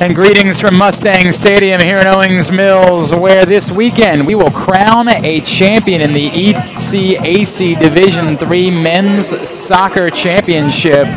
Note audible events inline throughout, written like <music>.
And greetings from Mustang Stadium here in Owings Mills, where this weekend we will crown a champion in the ECAC Division III Men's Soccer Championship.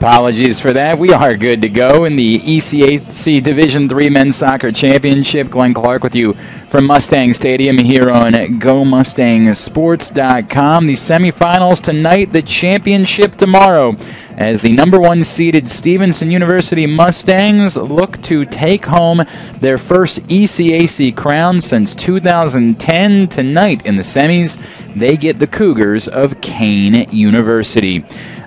Apologies for that. We are good to go in the ECAC Division Three Men's Soccer Championship. Glenn Clark with you from Mustang Stadium here on GoMustangSports.com. The semifinals tonight, the championship tomorrow, as the number one seeded Stevenson University Mustangs look to take home their first ECAC crown since 2010. Tonight in the semis, they get the Cougars of Kean University.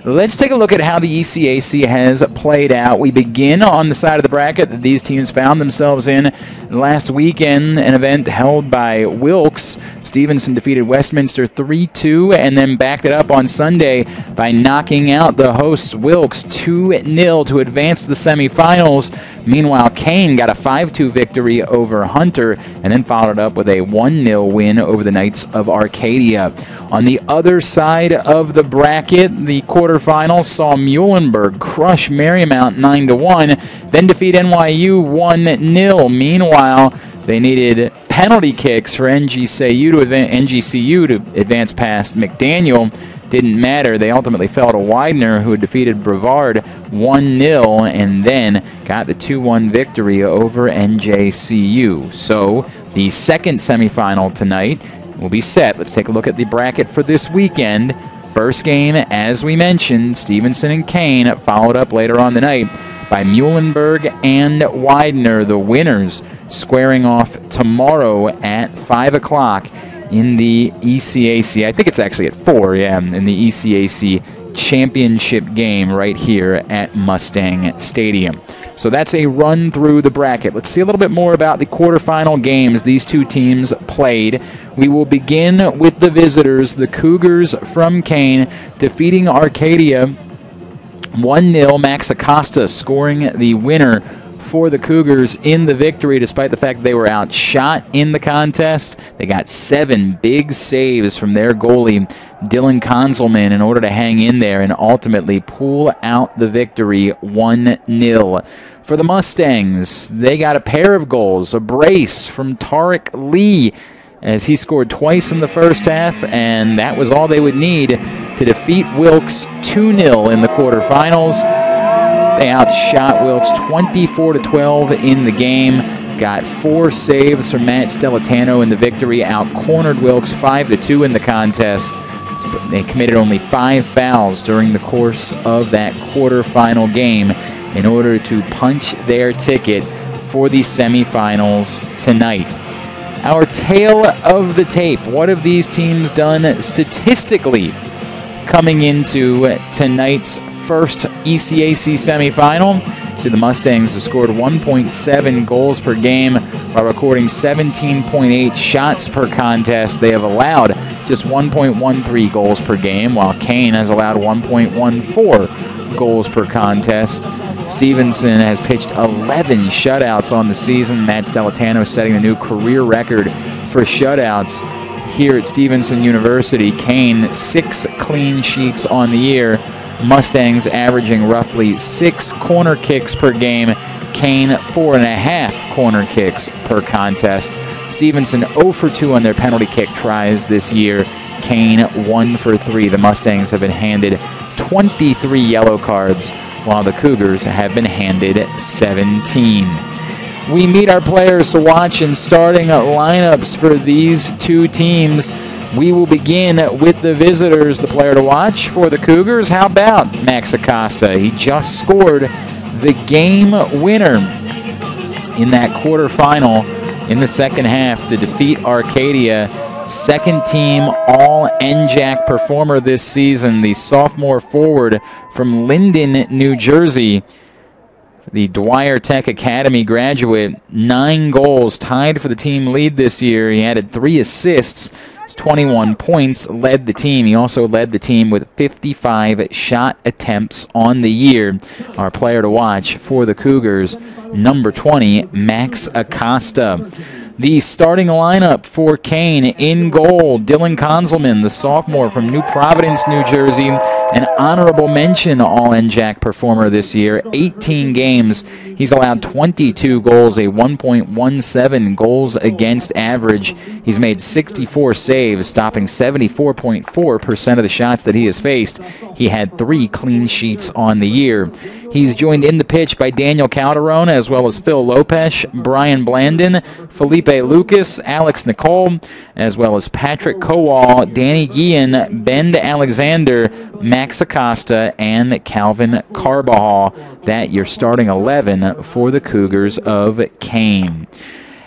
Let's take a look at how the ECAC has played out. We begin on the side of the bracket that these teams found themselves in last weekend, an event held by Wilkes. Stevenson defeated Westminster 3 2 and then backed it up on Sunday by knocking out the Wilkes 2 0 to advance to the semifinals. Meanwhile, Kean got a 5 2 victory over Hunter and then followed up with a 1 0 win over the Knights of Arcadia. On the other side of the bracket, the quarter quarterfinal saw Muhlenberg crush Marymount 9 1, then defeat NYU 1 0. Meanwhile, they needed penalty kicks for NJCU to, NJCU to advance past McDaniel. Didn't matter. They ultimately fell to Widener, who defeated Brevard 1 0 and then got the 2 1 victory over NJCU. So the second semifinal tonight will be set. Let's take a look at the bracket for this weekend. First game, as we mentioned, Stevenson and Kean followed up later on the night by Muhlenberg and Widener, the winners, squaring off tomorrow at 5 o'clock in the ECAC. I think it's actually at 4, yeah, in the ECAC championship game right here at Mustang Stadium. So that's a run through the bracket. Let's see a little bit more about the quarterfinal games these two teams played. We will begin with the visitors, the Cougars from Kean, defeating Arcadia 1 0. Max Acosta scoring the winner for the Cougars in the victory, despite the fact they were outshot in the contest. They got seven big saves from their goalie, Dylan Konzelman, in order to hang in there and ultimately pull out the victory 1 0. For the Mustangs, they got a pair of goals, a brace from Tarek Lee as he scored twice in the first half, and that was all they would need to defeat Wilkes 2 0 in the quarterfinals. They outshot Wilkes 24 to 12 in the game. Got four saves from Matt Stellitano in the victory. Outcornered Wilkes 5 to 2 in the contest. They committed only five fouls during the course of that quarterfinal game in order to punch their ticket for the semifinals tonight. Our tale of the tape. What have these teams done statistically coming into tonight's first ECAC semifinal. See, the Mustangs have scored 1.7 goals per game while recording 17.8 shots per contest. They have allowed just 1.13 goals per game, while Kean has allowed 1.14 goals per contest. Stevenson has pitched 11 shutouts on the season. Matt Stellitano setting a new career record for shutouts here at Stevenson University. Kean, six clean sheets on the year. Mustangs averaging roughly six corner kicks per game. Kean, four and a half corner kicks per contest. Stevenson 0 for 2 on their penalty kick tries this year. Kean 1 for 3. The Mustangs have been handed 23 yellow cards, while the Cougars have been handed 17. We meet our players to watch in starting lineups for these two teams. We will begin with the visitors, the player to watch for the Cougars. How about Max Acosta? He just scored the game winner in that quarterfinal in the second half to defeat Arcadia. Second team All NJAC performer this season, the sophomore forward from Linden, New Jersey. The Dwyer Tech Academy graduate, nine goals, tied for the team lead this year. He added three assists 21 points, led the team. He also led the team with 55 shot attempts on the year. Our player to watch for the Cougars, number 20, Max Acosta. The starting lineup for Kean in goal, Dylan Konzelman, the sophomore from New Providence, New Jersey, an honorable mention All NJAC performer this year. 18 games, he's allowed 22 goals, a 1.17 goals against average. He's made 64 saves, stopping 74.4% of the shots that he has faced. He had three clean sheets on the year. He's joined in the pitch by Daniel Calderon, as well as Phil Lopez, Brian Blandon, Felipe Lucas, Alex Nicole, as well as Patrick Kowal, Danny Guillen, Ben Alexander, Max Acosta, and Calvin Carbajal. That you're starting 11 for the Cougars of Kean.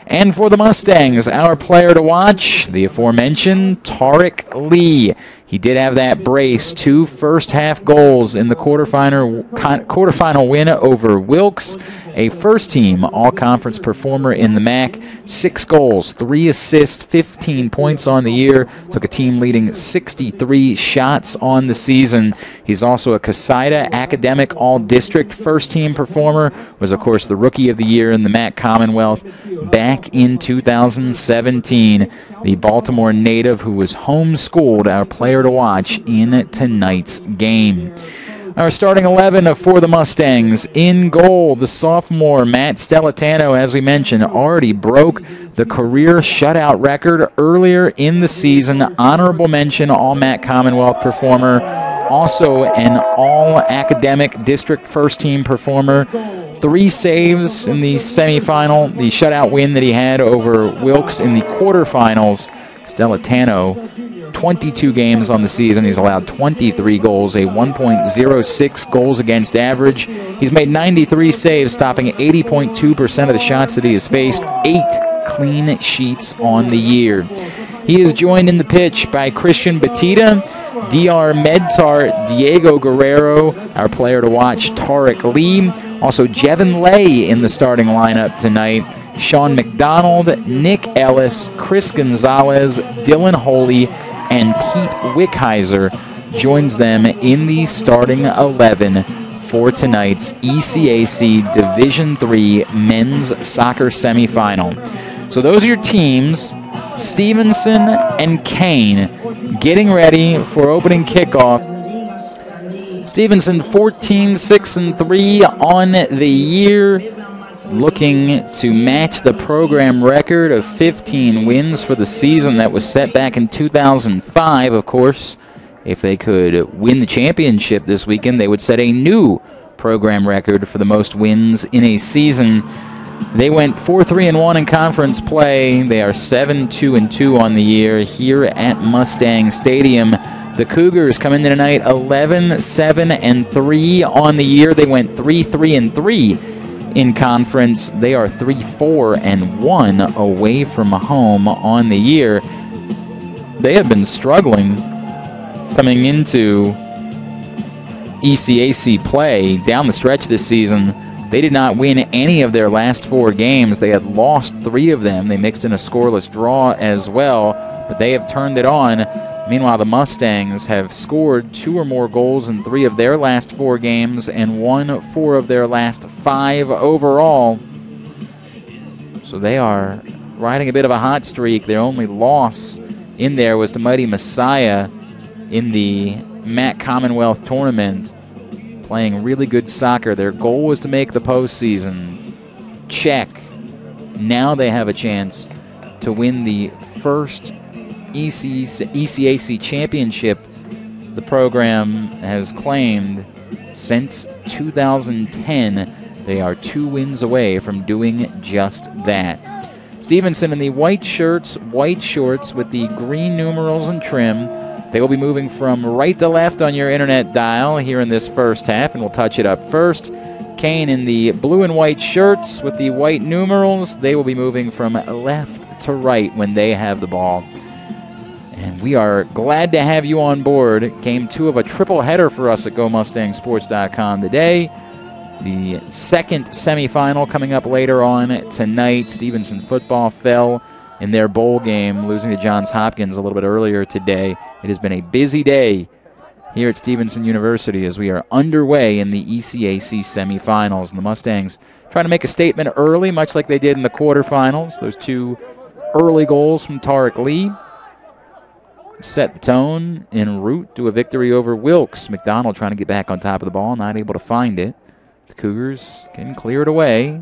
And for the Mustangs, our player to watch, the aforementioned Tarek Lee. He did have that brace, two first half goals in the quarterfinal quarterfinal win over Wilkes, a first team all conference performer in the MAC. Six goals, three assists, 15 points on the year. Took a team leading 63 shots on the season. He's also a COSIDA academic all district first team performer. Was, of course, the rookie of the year in the MAC Commonwealth back in 2017. The Baltimore native who was homeschooled, our player to watch in tonight's game. Our starting 11 for the Mustangs. In goal, the sophomore Matt Stellitano, as we mentioned, already broke the career shutout record earlier in the season. Honorable mention, All MAC Commonwealth performer. Also, an all academic district first team performer. Three saves in the semifinal, the shutout win that he had over Wilkes in the quarterfinals. Stellitano, 22 games on the season. He's allowed 23 goals, a 1.06 goals against average. He's made 93 saves, stopping 80.2% of the shots that he has faced. Eight clean sheets on the year. He is joined in the pitch by Christian Batita, DR Medtart, Diego Guerrero, our player to watch, Tarek Lee. Also, Jevin Lay in the starting lineup tonight. Sean McDonald, Nick Ellis, Chris Gonzalez, Dylan Holy, and Pete Wickheiser joins them in the starting 11 for tonight's ECAC Division III men's soccer semifinal. So those are your teams. Stevenson and Kean, getting ready for opening kickoff. Stevenson 14 6 and 3 on the year, looking to match the program record of 15 wins for the season that was set back in 2005, of course. If they could win the championship this weekend, they would set a new program record for the most wins in a season. They went 4 3 and 1 in conference play. They are 7 2 and 2 on the year here at Mustang Stadium. The Cougars come into tonight 11 7 and 3 on the year. They went 3 3 and 3 in conference. They are 3 4 and 1 away from home on the year. They have been struggling coming into ECAC play down the stretch this season. They did not win any of their last four games. They had lost three of them. They mixed in a scoreless draw as well, but they have turned it on. Meanwhile, the Mustangs have scored two or more goals in three of their last four games and won four of their last five overall. So they are riding a bit of a hot streak. Their only loss in there was to Mighty Messiah in the MAC Commonwealth Tournament playing really good soccer. Their goal was to make the postseason. Check. Now they have a chance to win the first ECAC championship the program has claimed since 2010. They are two wins away from doing just that. Stevenson in the white shirts, white shorts with the green numerals and trim. They will be moving from right to left on your internet dial here in this first half, and we'll touch it up first. Kean in the blue and white shirts with the white numerals. They will be moving from left to right when they have the ball. And we are glad to have you on board. Game two of a triple header for us at GoMustangSports.com today. The second semifinal coming up later on tonight. Stevenson football fell in their bowl game, losing to Johns Hopkins a little bit earlier today. It has been a busy day here at Stevenson University as we are underway in the ECAC semifinals. And the Mustangs trying to make a statement early, much like they did in the quarterfinals. Those two early goals from Tarek Lee set the tone en route to a victory over Wilkes. McDonald trying to get back on top of the ball, not able to find it. The Cougars can clear it away.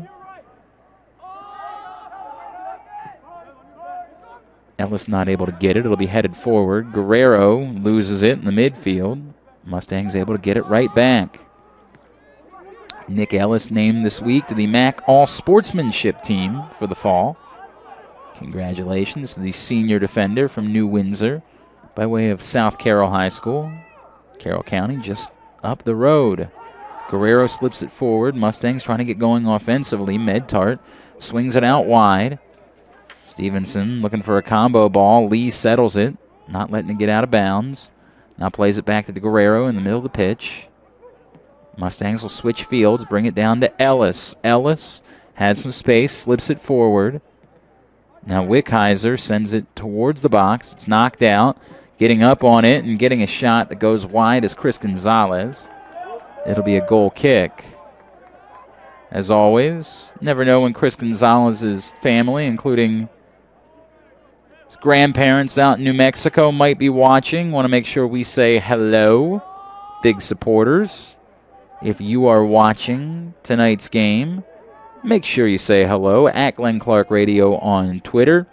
Ellis not able to get it. It'll be headed forward. Guerrero loses it in the midfield. Mustangs able to get it right back. Nick Ellis named this week to the MAC All Sportsmanship team for the fall. Congratulations to the senior defender from New Windsor by way of South Carroll High School. Carroll County just up the road. Guerrero slips it forward. Mustangs trying to get going offensively. Medtart swings it out wide. Stevenson looking for a combo ball. Lee settles it, not letting it get out of bounds. Now plays it back to the Guerrero in the middle of the pitch. Mustangs will switch fields, bring it down to Ellis. Ellis had some space, slips it forward. Now Wickheiser sends it towards the box. It's knocked out. Getting up on it and getting a shot that goes wide is Chris Gonzalez. It'll be a goal kick. As always, never know when Chris Gonzalez's family, including his grandparents out in New Mexico might be watching. Want to make sure we say hello, big supporters. If you are watching tonight's game, make sure you say hello at Glenn Clark Radio on Twitter.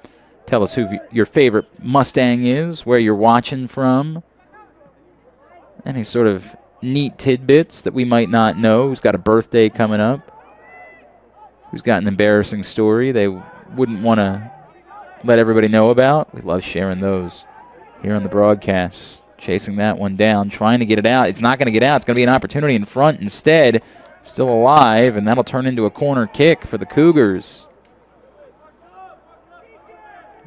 Tell us who your favorite Mustang is, where you're watching from, any sort of neat tidbits that we might not know. Who's got a birthday coming up? Who's got an embarrassing story they wouldn't want to let everybody know about. We love sharing those here on the broadcast. Chasing that one down, trying to get it out. It's not going to get out. It's going to be an opportunity in front instead. Still alive, and that'll turn into a corner kick for the Cougars.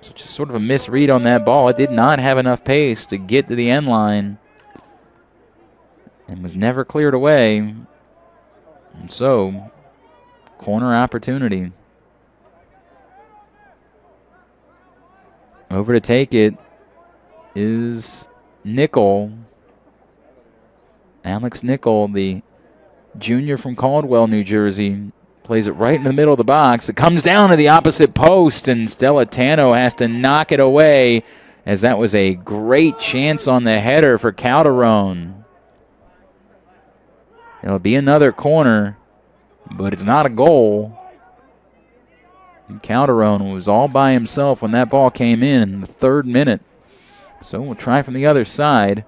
So just sort of a misread on that ball. It did not have enough pace to get to the end line and was never cleared away. And so, corner opportunity. Over to take it is Nickel. Alex Nickel, the junior from Caldwell, New Jersey, plays it right in the middle of the box. It comes down to the opposite post, and Stellitano has to knock it away as that was a great chance on the header for Calderon. It'll be another corner, but it's not a goal. And Calderon was all by himself when that ball came in in the third minute. So we'll try from the other side.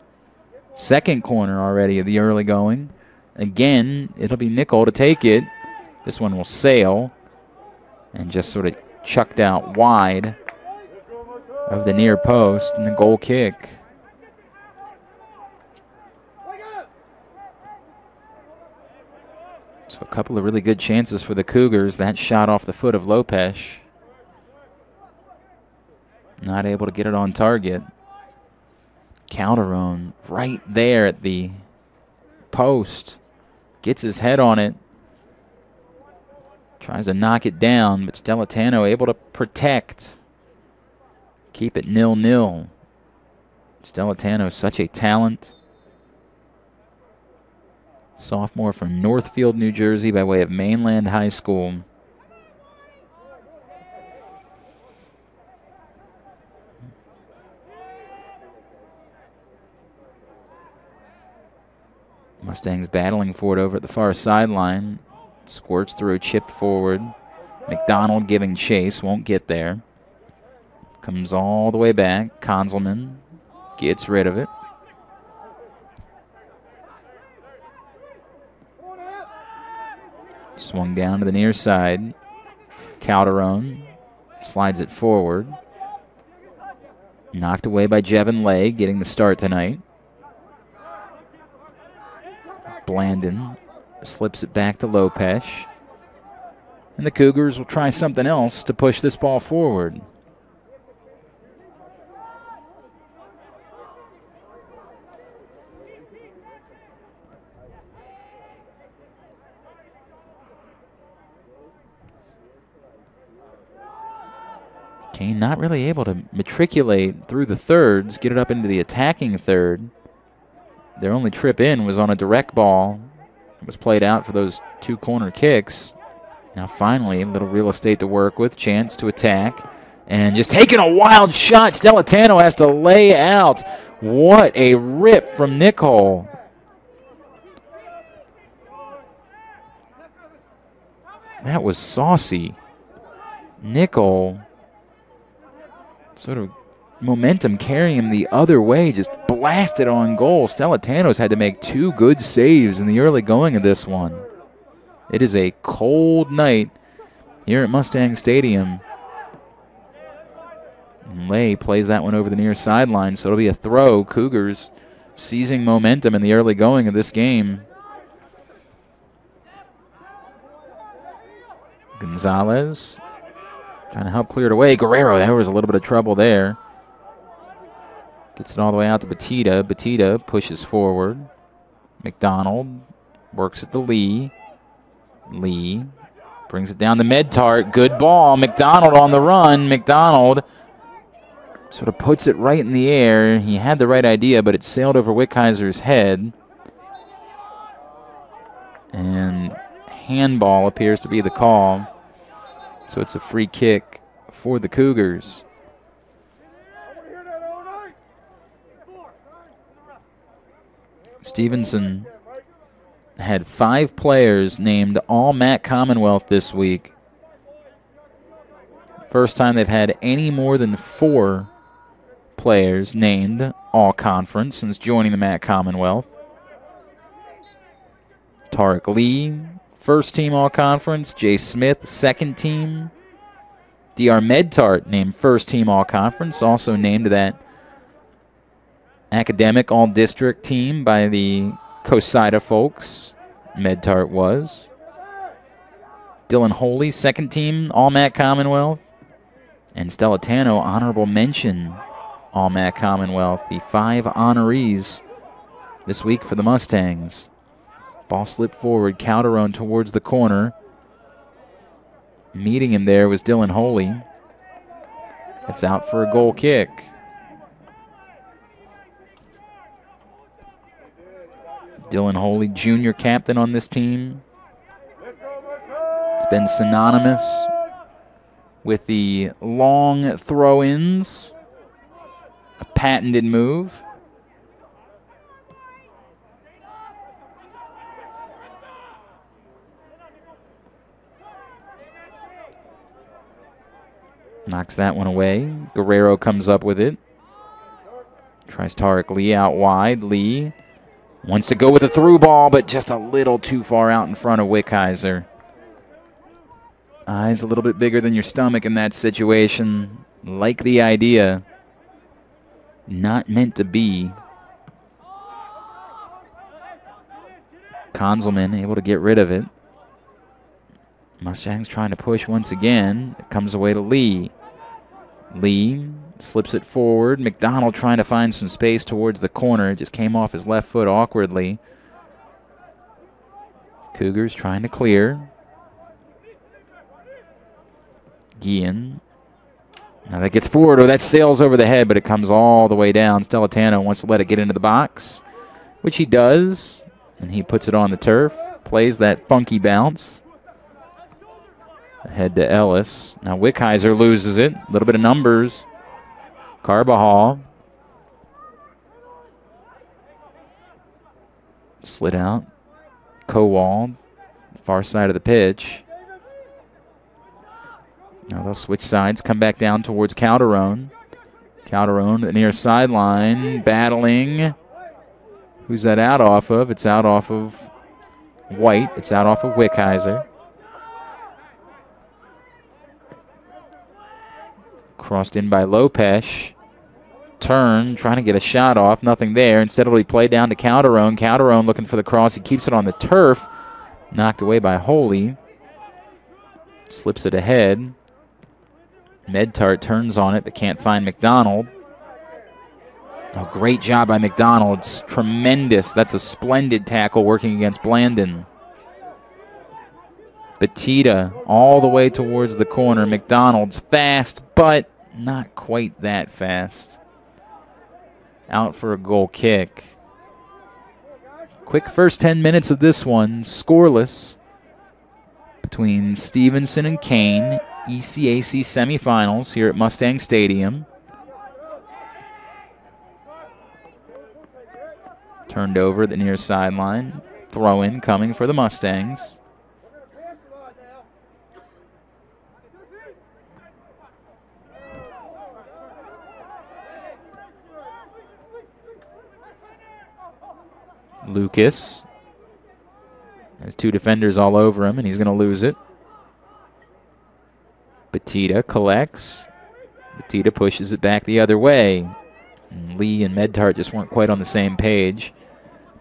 Second corner already of the early going. Again, it'll be Nickel to take it. This one will sail and just sort of chucked out wide of the near post and the goal kick. So a couple of really good chances for the Cougars. That shot off the foot of Lopez. Not able to get it on target. Calderon right there at the post. Gets his head on it. Tries to knock it down, but Stellitano able to protect. Keep it nil-nil. Stellitano, such a talent sophomore from Northfield, New Jersey, by way of Mainland High School. Mustangs battling for it over at the far sideline. Squirts through, chipped forward. McDonald giving chase, won't get there. Comes all the way back. Konzelman gets rid of it. Swung down to the near side. Calderon slides it forward. Knocked away by Jevin Lay, getting the start tonight. Blandon slips it back to Lopez. And the Cougars will try something else to push this ball forward. Kean not really able to matriculate through the thirds, get it up into the attacking third. Their only trip in was on a direct ball. It was played out for those two corner kicks. Now finally, a little real estate to work with, chance to attack. And just taking a wild shot, Stellitano has to lay out. What a rip from Nicole. That was saucy. Nickel sort of momentum carrying him the other way, just blasted on goal. Stellitanos had to make two good saves in the early going of this one. It is a cold night here at Mustang Stadium. Lay plays that one over the near sideline, so it'll be a throw. Cougars seizing momentum in the early going of this game. Gonzalez trying to help clear it away. Guerrero, there was a little bit of trouble there. Gets it all the way out to Batida. Batida pushes forward. McDonald works at the Lee. Lee brings it down to Medtart. Good ball. McDonald on the run. McDonald sort of puts it right in the air. He had the right idea, but it sailed over Wickheiser's head. And handball appears to be the call. So it's a free kick for the Cougars. Stevenson had five players named All MAC Commonwealth this week. First time they've had any more than four players named All Conference since joining the MAC Commonwealth. Tarek Lee, first team All Conference. Jay Smith, second team. DR Medtart named first team All Conference, also named that academic all district team by the COSIDA folks. Medtart was. Dylan Holy, second team All MAC Commonwealth. And Stellitano, honorable mention All MAC Commonwealth. The five honorees this week for the Mustangs. Ball slipped forward, Calderon towards the corner. Meeting him there was Dylan Holy. It's out for a goal kick. Dylan Holy, junior captain on this team. It's been synonymous with the long throw ins, a patented move. Knocks that one away. Guerrero comes up with it. Tries Tarek Lee out wide. Lee Wants to go with a through ball, but just a little too far out in front of Wickheiser. Eyes a little bit bigger than your stomach in that situation. Like the idea. Not meant to be. Konzelman able to get rid of it. Mustangs trying to push once again. It comes away to Lee. Lee Slips it forward. McDonald trying to find some space towards the corner. Just came off his left foot awkwardly. Cougars trying to clear. Guillen. Now that gets forward. Oh, that sails over the head, but it comes all the way down. Stellitano wants to let it get into the box, which he does. And he puts it on the turf. Plays that funky bounce. Ahead to Ellis. Now Wickheiser loses it. A little bit of numbers. Carbajal. Slid out. Kowal. Far side of the pitch. Now they'll switch sides, come back down towards Calderon. Calderon, the near sideline, battling. Who's that out off of? It's out off of White. It's out off of Wickheiser. Crossed in by Lopez. Turn, trying to get a shot off. Nothing there. Instead, it'll be played down to Calderon. Calderon looking for the cross. He keeps it on the turf. Knocked away by Holy. Slips it ahead. Medtart turns on it, but can't find McDonald. Oh, great job by McDonald. It's tremendous. That's a splendid tackle working against Blandon. Batida all the way towards the corner. McDonald's fast, but not quite that fast. Out for a goal kick. Quick first 10 minutes of this one, scoreless between Stevenson and Kean, ECAC semifinals here at Mustang Stadium. Turned over at the near sideline. Throw in coming for the Mustangs. Lucas has two defenders all over him, and he's going to lose it. Batita collects. Batita pushes it back the other way. And Lee and Medtart just weren't quite on the same page.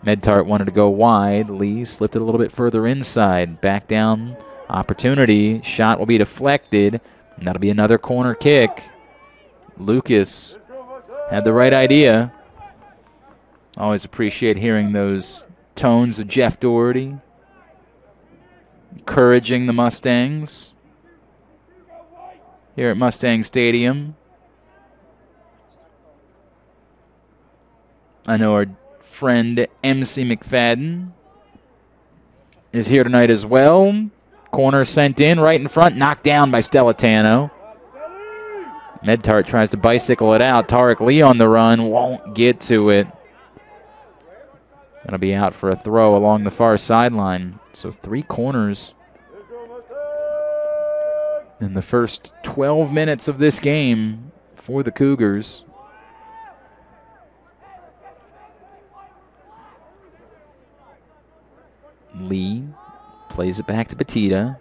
Medtart wanted to go wide. Lee slipped it a little bit further inside. Back down. Opportunity. Shot will be deflected. And that'll be another corner kick. Lucas had the right idea. Always appreciate hearing those tones of Jeff Doherty encouraging the Mustangs here at Mustang Stadium. I know our friend MC McFadden is here tonight as well. Corner sent in right in front, knocked down by Stellitano. Medtart tries to bicycle it out. Tarek Lee on the run, won't get to it. Going to be out for a throw along the far sideline. So three corners in the first 12 minutes of this game for the Cougars. Lee plays it back to Batita.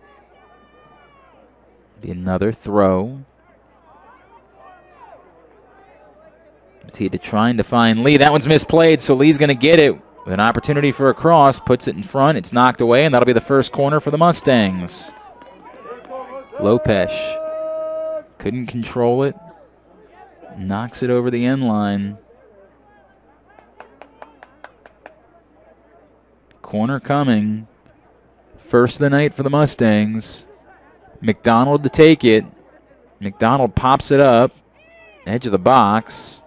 Be another throw. Batita trying to find Lee. That one's misplayed, so Lee's going to get it with an opportunity for a cross, puts it in front. It's knocked away, and that'll be the first corner for the Mustangs. Lopez couldn't control it. Knocks it over the end line. Corner coming. First of the night for the Mustangs. McDonald to take it. McDonald pops it up. Edge of the box.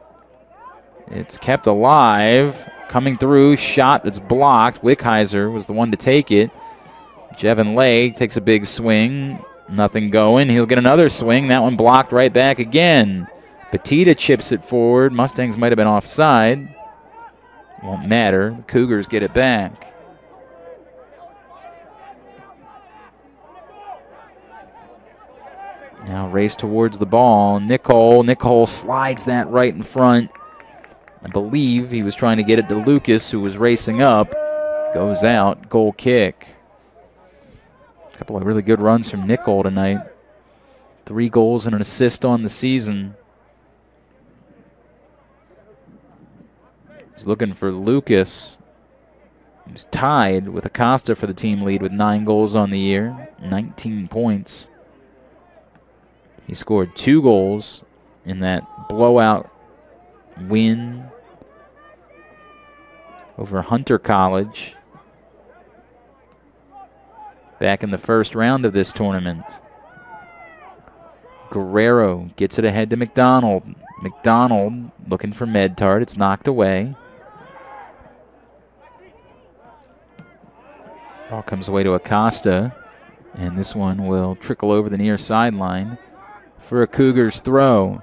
It's kept alive. Coming through, shot that's blocked. Wickheiser was the one to take it. Jevin Lay takes a big swing. Nothing going. He'll get another swing. That one blocked right back again. Batita chips it forward. Mustangs might have been offside. Won't matter. The Cougars get it back. Now race towards the ball. Nicole. Nicole slides that right in front. I believe he was trying to get it to Lucas, who was racing up. Goes out. Goal kick. A couple of really good runs from Nicole tonight. Three goals and an assist on the season. He's looking for Lucas. He's tied with Acosta for the team lead with nine goals on the year, 19 points. He scored two goals in that blowout win over Hunter College back in the first round of this tournament. Guerrero gets it ahead to McDonald. McDonald looking for Medtart. It's knocked away. Ball comes away to Acosta, and this one will trickle over the near sideline for a Cougars throw.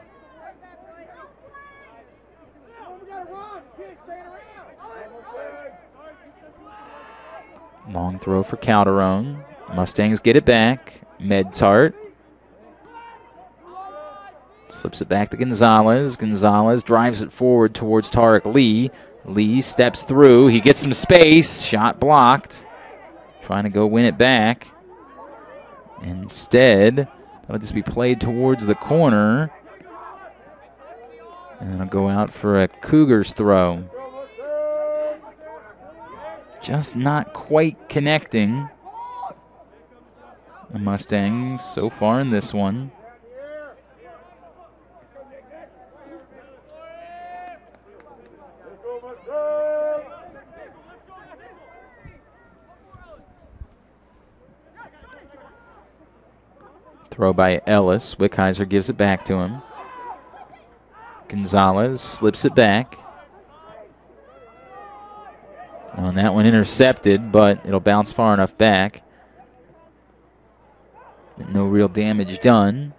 Long throw for Calderon. Mustangs get it back. Medtart slips it back to Gonzalez. Gonzalez drives it forward towards Tarek Lee. Lee steps through. He gets some space. Shot blocked. Trying to go win it back. Instead, that'll just be played towards the corner. And it'll go out for a Cougars throw. Just not quite connecting. The Mustangs so far in this one. Throw by Ellis. Wickheiser gives it back to him. Gonzalez slips it back. And that one intercepted, but it'll bounce far enough back. No real damage done.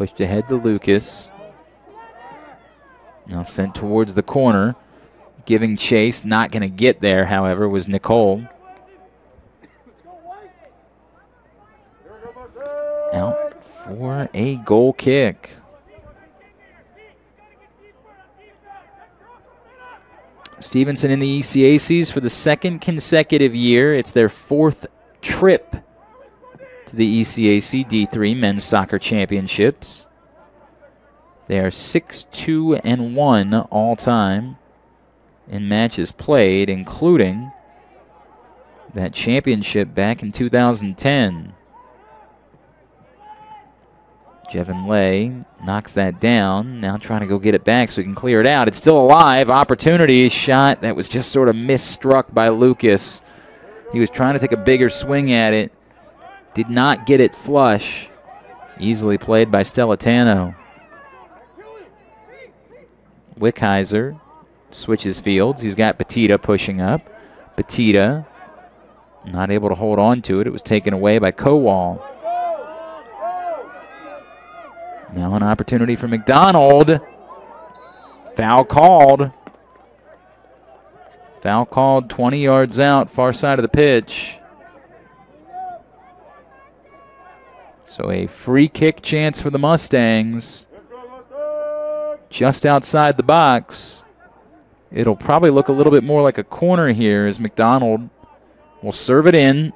Pushed ahead to Lucas. Now sent towards the corner. Giving chase. Not going to get there, however, was Nicole. Out for a goal kick. Stevenson in the ECACs for the second consecutive year. It's their fourth trip to the ECAC D3 Men's Soccer Championships. They are 6 2 and 1 all time in matches played, including that championship back in 2010. Jevin Lay knocks that down. Now trying to go get it back so he can clear it out. It's still alive. Opportunity shot that was just sort of misstruck by Lucas. He was trying to take a bigger swing at it. Did not get it flush. Easily played by Stellitano. Wickheiser switches fields. He's got Batita pushing up. Batita not able to hold on to it. It was taken away by Kowal. Now an opportunity for McDonald. Foul called. Foul called 20 yards out, far side of the pitch. So a free kick chance for the Mustangs. Just outside the box. It'll probably look a little bit more like a corner here as McDonald will serve it in.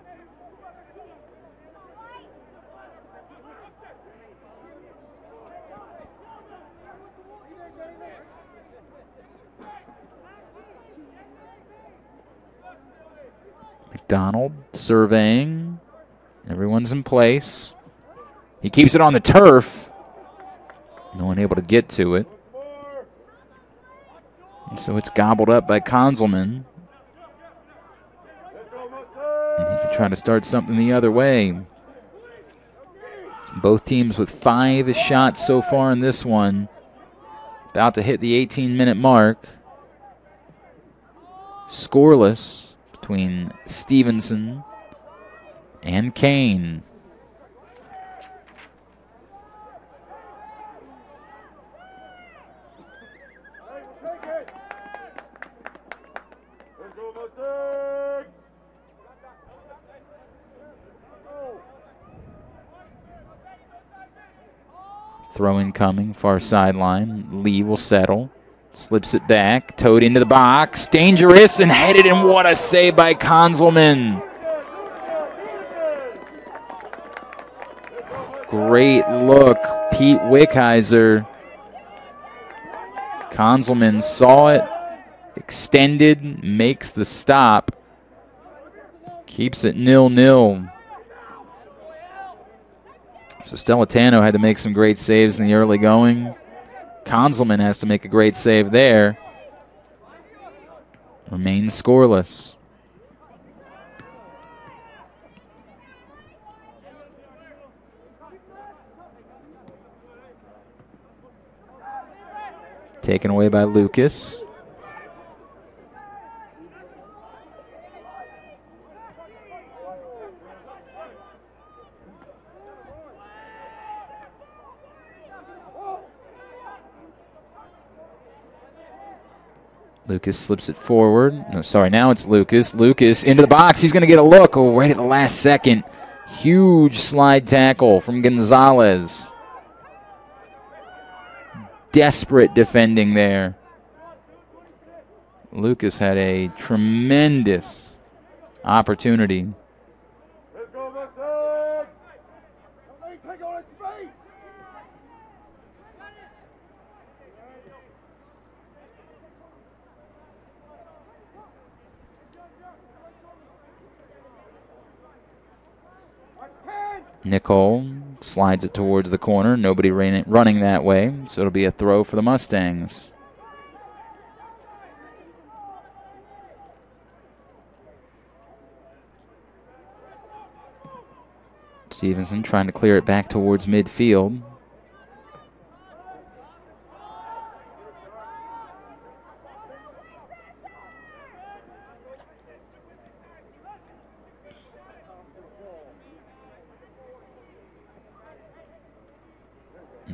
McDonald surveying. Everyone's in place. He keeps it on the turf. No one able to get to it. And so it's gobbled up by Konzelman. And he can try to start something the other way. Both teams with five shots so far in this one. About to hit the 18 minute mark. Scoreless between Stevenson and Kean. Throw in coming, far sideline. Lee will settle. Slips it back, towed into the box. Dangerous and headed, and what a save by Konzelman. Great look, Pete Wickheiser. Konzelman saw it, extended, makes the stop, keeps it nil-nil. So Stellitano had to make some great saves in the early going. Konzelman has to make a great save there. Remains scoreless. Taken away by Lucas. Lucas slips it forward. No, sorry, now it's Lucas. Lucas into the box. He's going to get a look. Oh, right at the last second. Huge slide tackle from Gonzalez. Desperate defending there. Lucas had a tremendous opportunity. Nicole slides it towards the corner. Nobody running that way, so it'll be a throw for the Mustangs. Stevenson trying to clear it back towards midfield.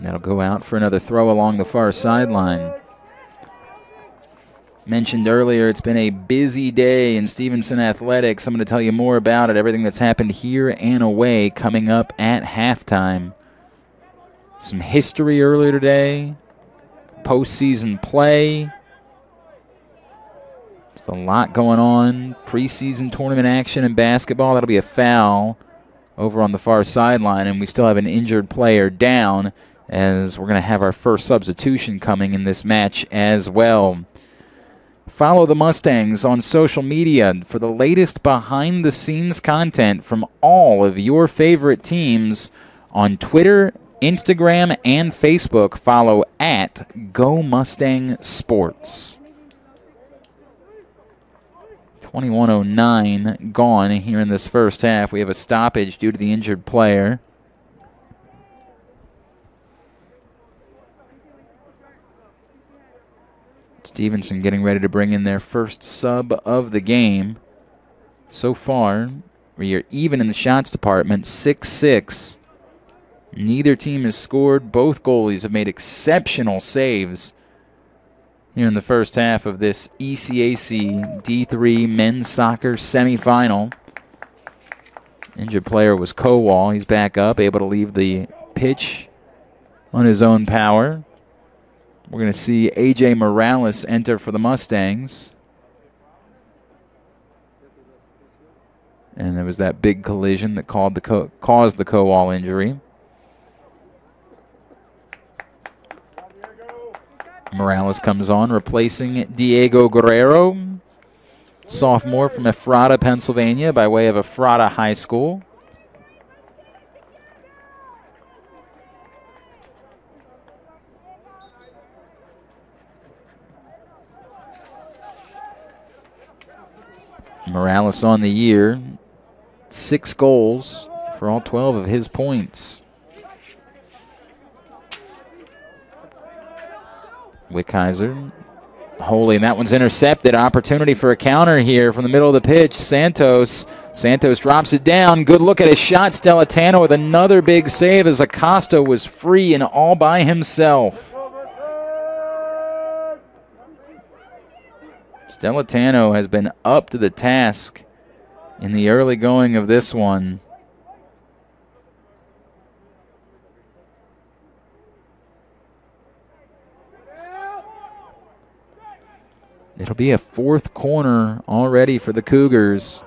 That'll go out for another throw along the far sideline. Mentioned earlier, it's been a busy day in Stevenson Athletics. I'm going to tell you more about it, everything that's happened here and away coming up at halftime. Some history earlier today, postseason play. Just a lot going on. Preseason tournament action in basketball. That'll be a foul over on the far sideline, and we still have an injured player down as we're going to have our first substitution coming in this match as well. Follow the Mustangs on social media for the latest behind the scenes content from all of your favorite teams on Twitter, Instagram, and Facebook. Follow at Go Mustang Sports. 2109 gone here in this first half. We have a stoppage due to the injured player. Stevenson getting ready to bring in their first sub of the game. So far, we are even in the shots department, 6 6. Neither team has scored. Both goalies have made exceptional saves here in the first half of this ECAC D3 men's soccer semifinal. Injured player was Kowal. He's back up, able to leave the pitch on his own power. We're going to see A.J. Morales enter for the Mustangs. And there was that big collision that called the caused the Kowal injury. Morales comes on, replacing Diego Guerrero, sophomore from Ephrata, Pennsylvania, by way of Ephrata High School. Morales on the year, six goals for all 12 of his points. Wickheiser, Holy, and that one's intercepted. Opportunity for a counter here from the middle of the pitch. Santos. Santos drops it down. Good look at his shot. Stellitano with another big save as Acosta was free and all by himself. Stellitano has been up to the task in the early going of this one. It'll be a fourth corner already for the Cougars.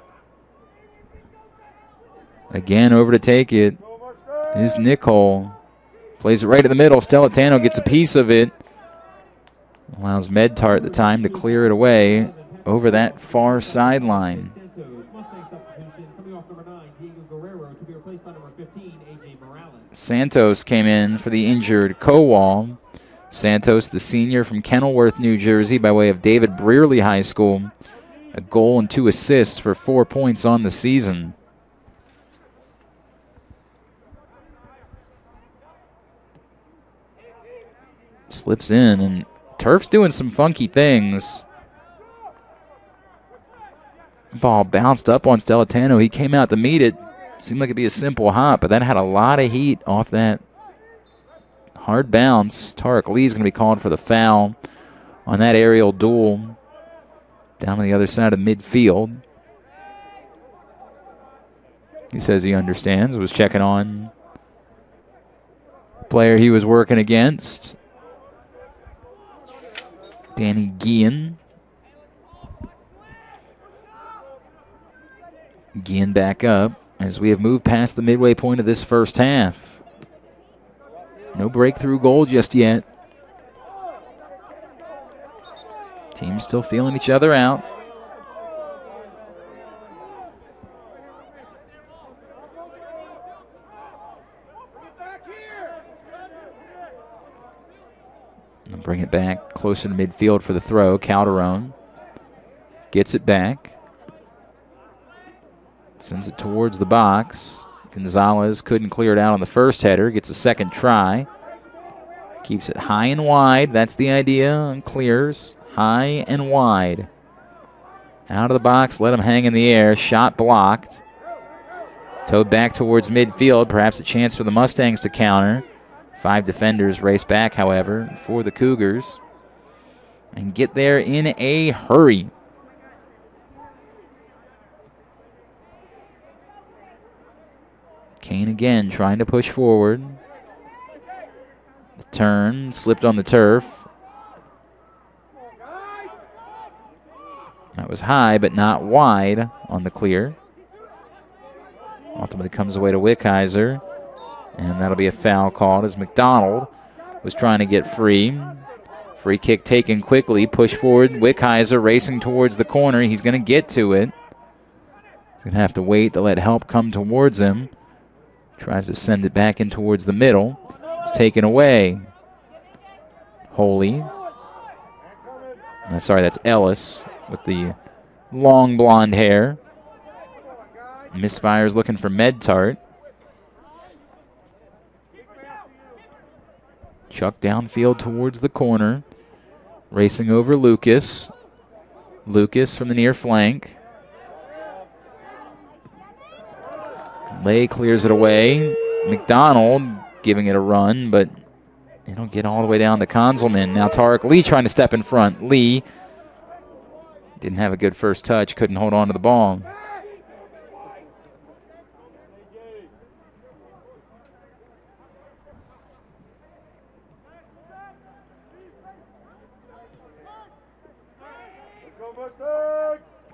Again, over to take it is Nicole. Plays it right in the middle. Stellitano gets a piece of it. Allows Medtart the time to clear it away over that far sideline. Santos came in for the injured Kowal. Santos, the senior from Kenilworth, New Jersey, by way of David Brearley High School. A goal and two assists for four points on the season. Slips in and Turf's doing some funky things. Ball bounced up on Stellitano. He came out to meet it. Seemed like it'd be a simple hop, but that had a lot of heat off that hard bounce. Tarek Lee's going to be calling for the foul on that aerial duel down on the other side of midfield. He says he understands, was checking on player he was working against. Danny Guillen. Guillen back up as we have moved past the midway point of this first half. No breakthrough goal just yet. Teams still feeling each other out. Bring it back closer to midfield for the throw. Calderon gets it back. Sends it towards the box. Gonzalez couldn't clear it out on the first header. Gets a second try. Keeps it high and wide. That's the idea. And clears high and wide. Out of the box. Let him hang in the air. Shot blocked. Towed back towards midfield. Perhaps a chance for the Mustangs to counter. Five defenders race back, however, for the Cougars. And get there in a hurry. Kean again trying to push forward. The turn slipped on the turf. That was high, but not wide on the clear. Ultimately comes away to Wickheiser. And that'll be a foul called as McDonald was trying to get free. Free kick taken quickly. Push forward. Wickheiser racing towards the corner. He's going to get to it. He's going to have to wait to let help come towards him. Tries to send it back in towards the middle. It's taken away. Holy. Uh, sorry, that's Ellis with the long blonde hair. Misfires looking for Medtart. Chuck downfield towards the corner. Racing over Lucas. Lucas from the near flank. Lay clears it away. McDonald giving it a run, but don't get all the way down to Conzelman. Now Tarek Lee trying to step in front. Lee didn't have a good first touch, couldn't hold on to the ball.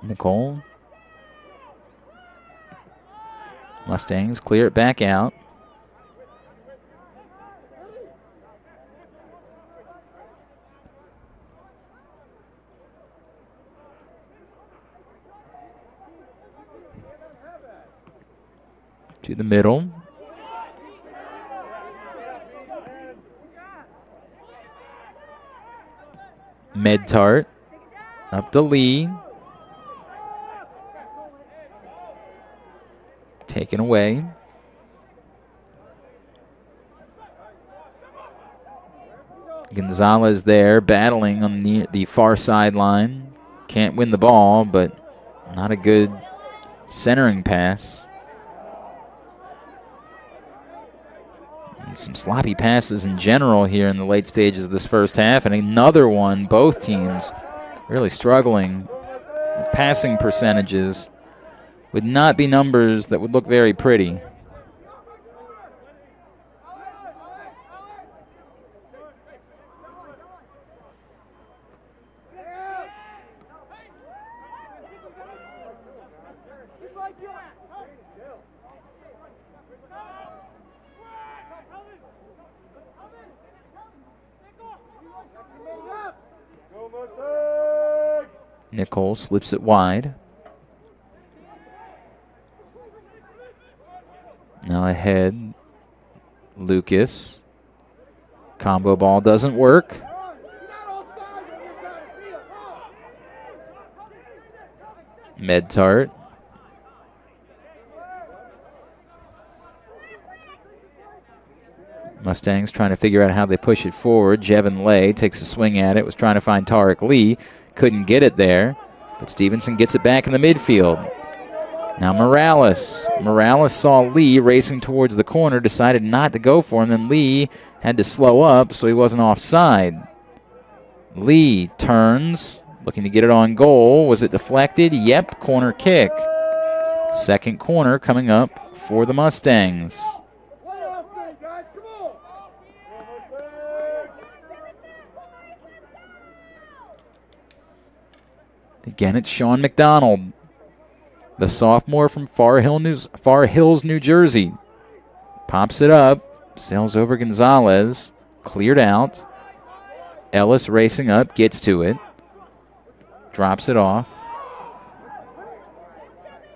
Nicole Mustangs clear it back out. To the middle. Medtart up the lead. Taken away. Gonzalez there battling on the, the far sideline. Can't win the ball, but not a good centering pass. And some sloppy passes in general here in the late stages of this first half, and another one. Both teams really struggling. Passing percentages would not be numbers that would look very pretty. Nicole slips it wide. Now ahead, Lucas. Combo ball doesn't work. Medtart. Mustangs trying to figure out how they push it forward. Jevin Lay takes a swing at it, was trying to find Tarek Lee. Couldn't get it there, but Stevenson gets it back in the midfield. Now Morales. Morales saw Lee racing towards the corner, decided not to go for him, and Lee had to slow up so he wasn't offside. Lee turns, looking to get it on goal. Was it deflected? Yep, corner kick. Second corner coming up for the Mustangs. Again, it's Sean McDonald the sophomore from Far, Hill Far Hills, New Jersey. Pops it up, sails over Gonzalez, cleared out. Ellis racing up, gets to it, drops it off.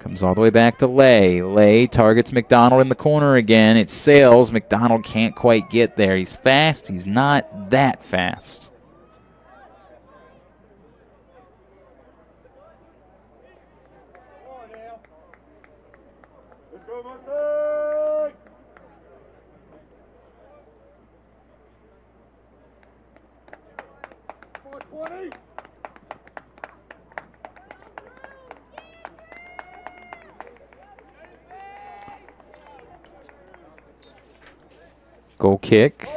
Comes all the way back to Lay. Lay targets McDonald in the corner again. It sails. McDonald can't quite get there. He's fast. He's not that fast. Goal kick.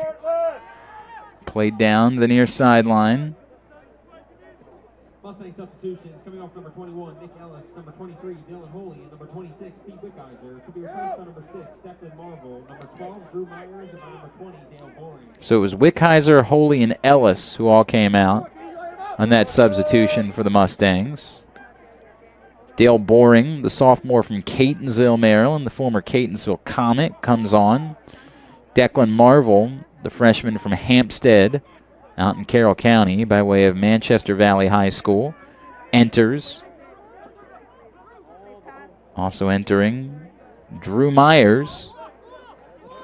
Played down the near sideline. Mustang substitutions coming off number 21, Nick Ellis, number 23, Dylan Holy, and number 26, Pete Wickheiser. To be replaced by number 6, Declan Marvel, number 12, Drew Myers, and number 20, Dale Boring. So it was Wickheiser, Holy, and Ellis who all came out on that substitution for the Mustangs. Dale Boring, the sophomore from Catonsville, Maryland, the former Catonsville Comet, comes on. Declan Marvel, the freshman from Hampstead, out in Carroll County by way of Manchester Valley High School, enters. Also entering Drew Myers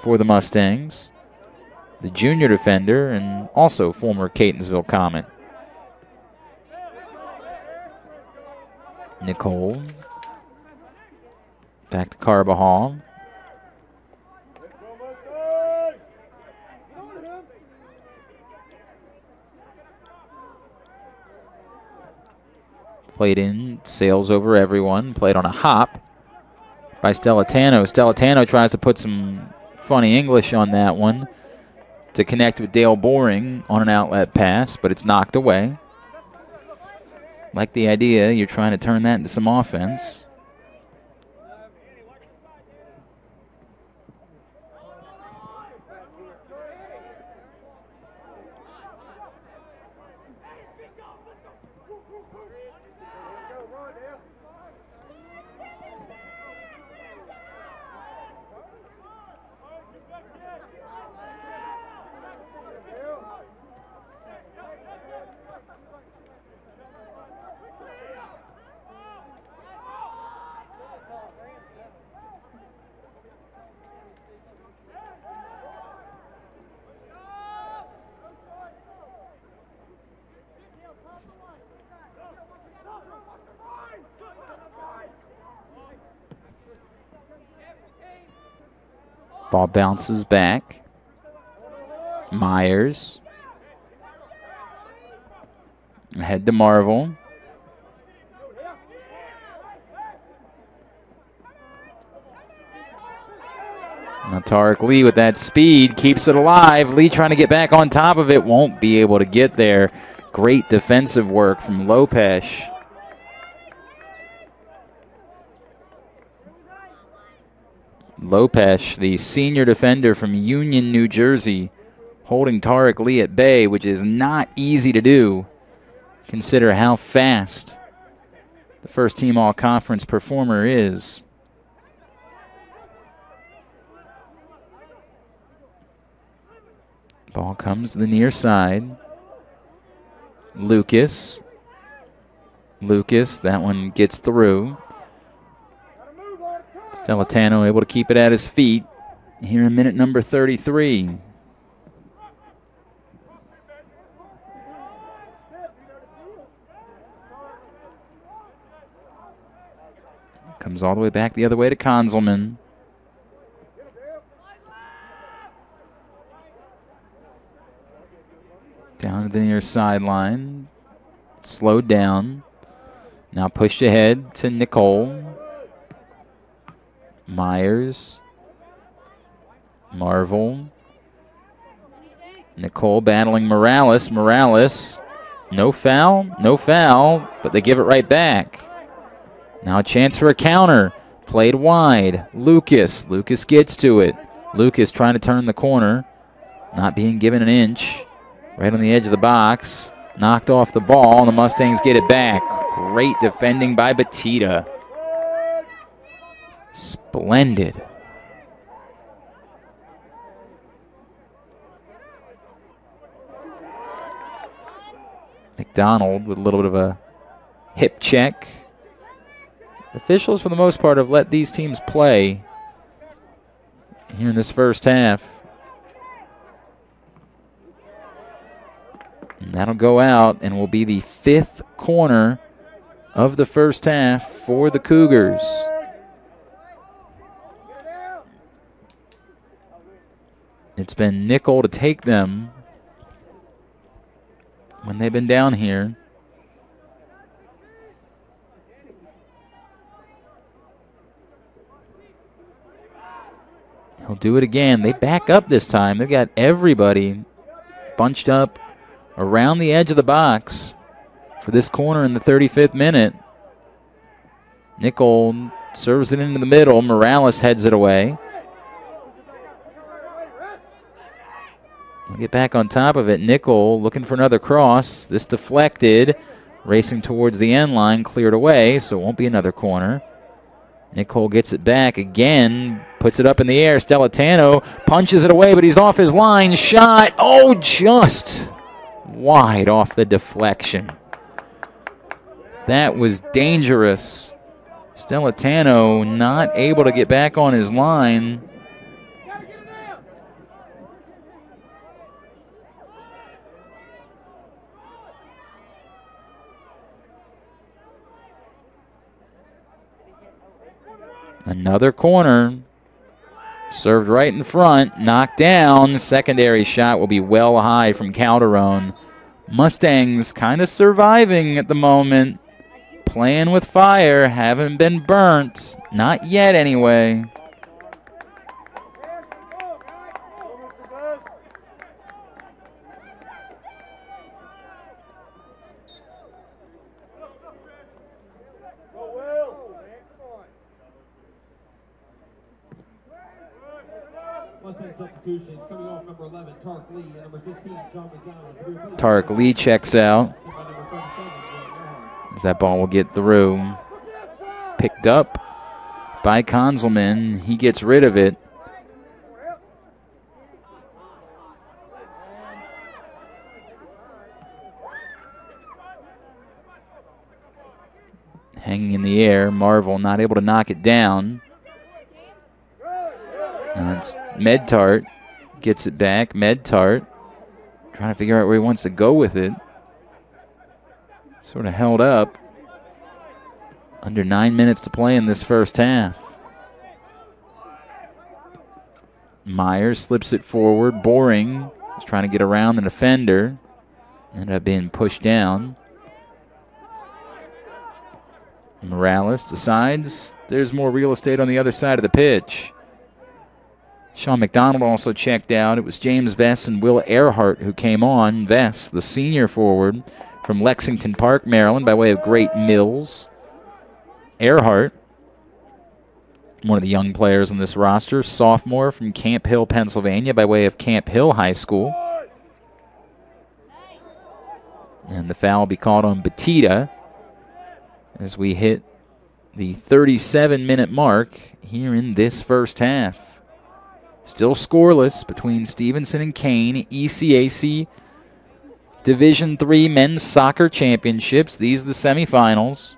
for the Mustangs, the junior defender and also former Catonsville Comet. Nicole. Back to Carbajal. Played in, sails over everyone, played on a hop by Stellitano. Stellitano tries to put some funny English on that one to connect with Dale Boring on an outlet pass, but it's knocked away. Like the idea, you're trying to turn that into some offense. Ball bounces back. Myers. Head to Marvel. Now Tarek Lee with that speed keeps it alive. Lee trying to get back on top of it. Won't be able to get there. Great defensive work from Lopez. Lopez, the senior defender from Union, New Jersey, holding Tarek Lee at bay, which is not easy to do. Consider how fast the first team all conference performer is. Ball comes to the near side. Lucas. Lucas, that one gets through. Stellitano able to keep it at his feet here in minute number 33. Comes all the way back the other way to Konzelman. Down to the near sideline. Slowed down. Now pushed ahead to Nicole. Myers. Marvel. Nicole battling Morales. Morales. No foul. No foul. But they give it right back. Now a chance for a counter. Played wide. Lucas. Lucas gets to it. Lucas trying to turn the corner. Not being given an inch. Right on the edge of the box. Knocked off the ball, and the Mustangs get it back. Great defending by Batista. Splendid. McDonald with a little bit of a hip check. Officials, for the most part, have let these teams play here in this first half. And that'll go out and will be the fifth corner of the first half for the Cougars. It's been nickel to take them when they've been down here. He'll do it again. They back up this time. They've got everybody bunched up around the edge of the box for this corner in the 35th minute. Nickel serves it into the middle. Morales heads it away. Get back on top of it. Nickel looking for another cross. This deflected. Racing towards the end line, cleared away, so it won't be another corner. Nicole gets it back again, puts it up in the air. Stellitano punches it away, but he's off his line. Shot. Oh, just wide off the deflection. That was dangerous. Stellitano not able to get back on his line. Another corner. Served right in front. Knocked down. Secondary shot will be well high from Calderon. Mustangs kind of surviving at the moment. Playing with fire. Haven't been burnt. Not yet, anyway. Tarek Lee checks out. That ball will get through. Picked up by Konzelman. He gets rid of it. Hanging in the air. Marvel not able to knock it down. That's Medtart gets it back. Medtart trying to figure out where he wants to go with it. Sort of held up. Under nine minutes to play in this first half. Myers slips it forward. Boring is trying to get around the defender. Ended up being pushed down. Morales decides there's more real estate on the other side of the pitch. Sean McDonald also checked out. It was James Vess and Will Earhart who came on. Vess, the senior forward from Lexington Park, Maryland, by way of Great Mills. Earhart, one of the young players on this roster, sophomore from Camp Hill, Pennsylvania, by way of Camp Hill High School. And the foul will be called on Batista as we hit the 37 minute mark here in this first half. Still scoreless between Stevenson and Kean, ECAC Division Three Men's Soccer Championships. These are the semifinals.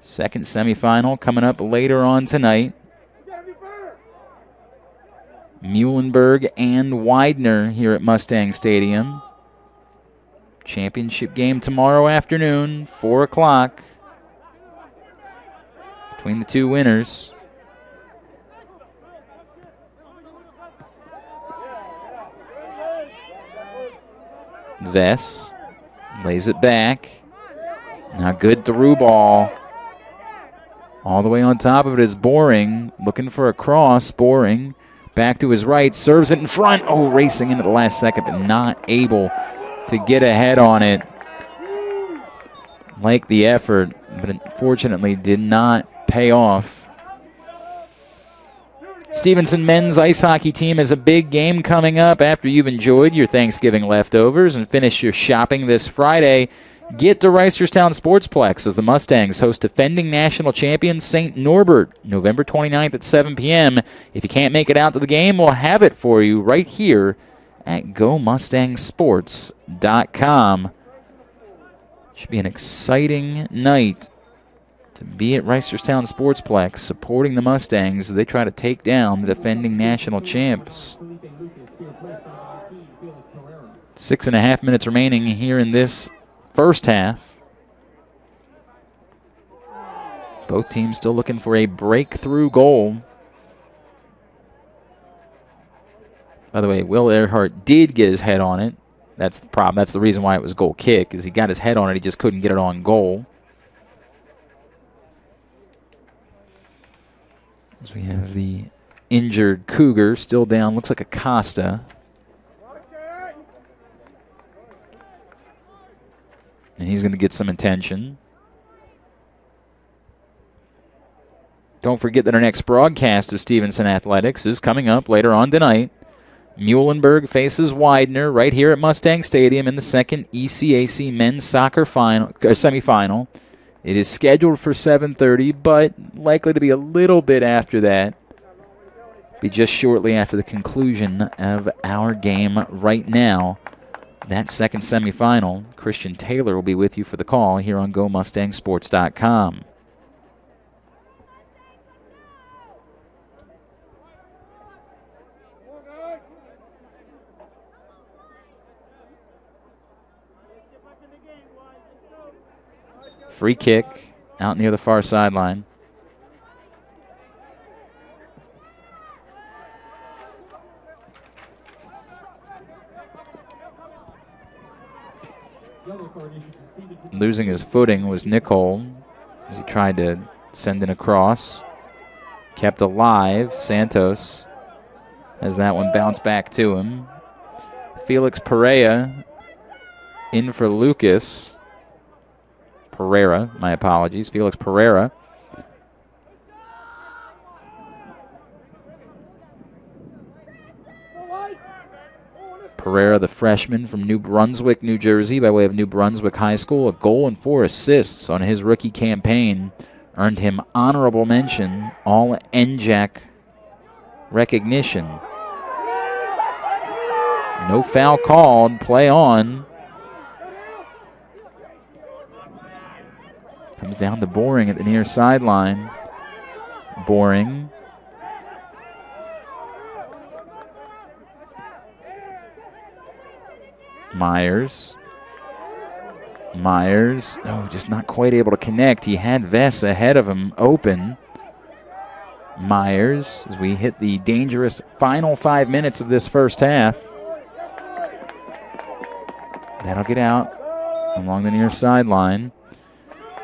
Second semifinal coming up later on tonight. Muhlenberg and Widener here at Mustang Stadium. Championship game tomorrow afternoon, 4 o'clock, between the two winners. Vess lays it back. Now good through ball. All the way on top of it is Boring, looking for a cross. Boring back to his right, serves it in front. Oh, racing into the last second, but not able to get ahead on it. Like the effort, but unfortunately did not pay off. Stevenson men's ice hockey team has a big game coming up after you've enjoyed your Thanksgiving leftovers and finished your shopping this Friday. Get to Reisterstown Sportsplex as the Mustangs host defending national champion St. Norbert November 29th at 7 p.m. If you can't make it out to the game, we'll have it for you right here at GoMustangSports.com. Should be an exciting night to be at Reisterstown Sportsplex supporting the Mustangs as they try to take down the defending national champs. Six and a half minutes remaining here in this first half. Both teams still looking for a breakthrough goal. By the way, Will Earhart did get his head on it. That's the problem. That's the reason why it was goal kick, is he got his head on it. He just couldn't get it on goal. As we have the injured Cougar still down. Looks like Acosta. And he's going to get some attention. Don't forget that our next broadcast of Stevenson Athletics is coming up later on tonight. Muhlenberg faces Widener right here at Mustang Stadium in the second ECAC men's soccer final or semifinal. It is scheduled for 7:30, but likely to be a little bit after that. Be just shortly after the conclusion of our game right now. That second semifinal, Christian Taylor will be with you for the call here on GoMustangSports.com. Free kick out near the far sideline. Losing his footing was Nicole as he tried to send it across. Kept alive. Santos as that one bounced back to him. Felix Pereira in for Lucas. Pereira, my apologies. Felix Pereira. Pereira, the freshman from New Brunswick, New Jersey, by way of New Brunswick High School, a goal and four assists on his rookie campaign, earned him honorable mention, all NJAC recognition. No foul called, play on. Comes down to Boring at the near sideline. Boring. Myers. Myers. Oh, just not quite able to connect. He had Vess ahead of him open. Myers, as we hit the dangerous final five minutes of this first half. That'll get out along the near sideline.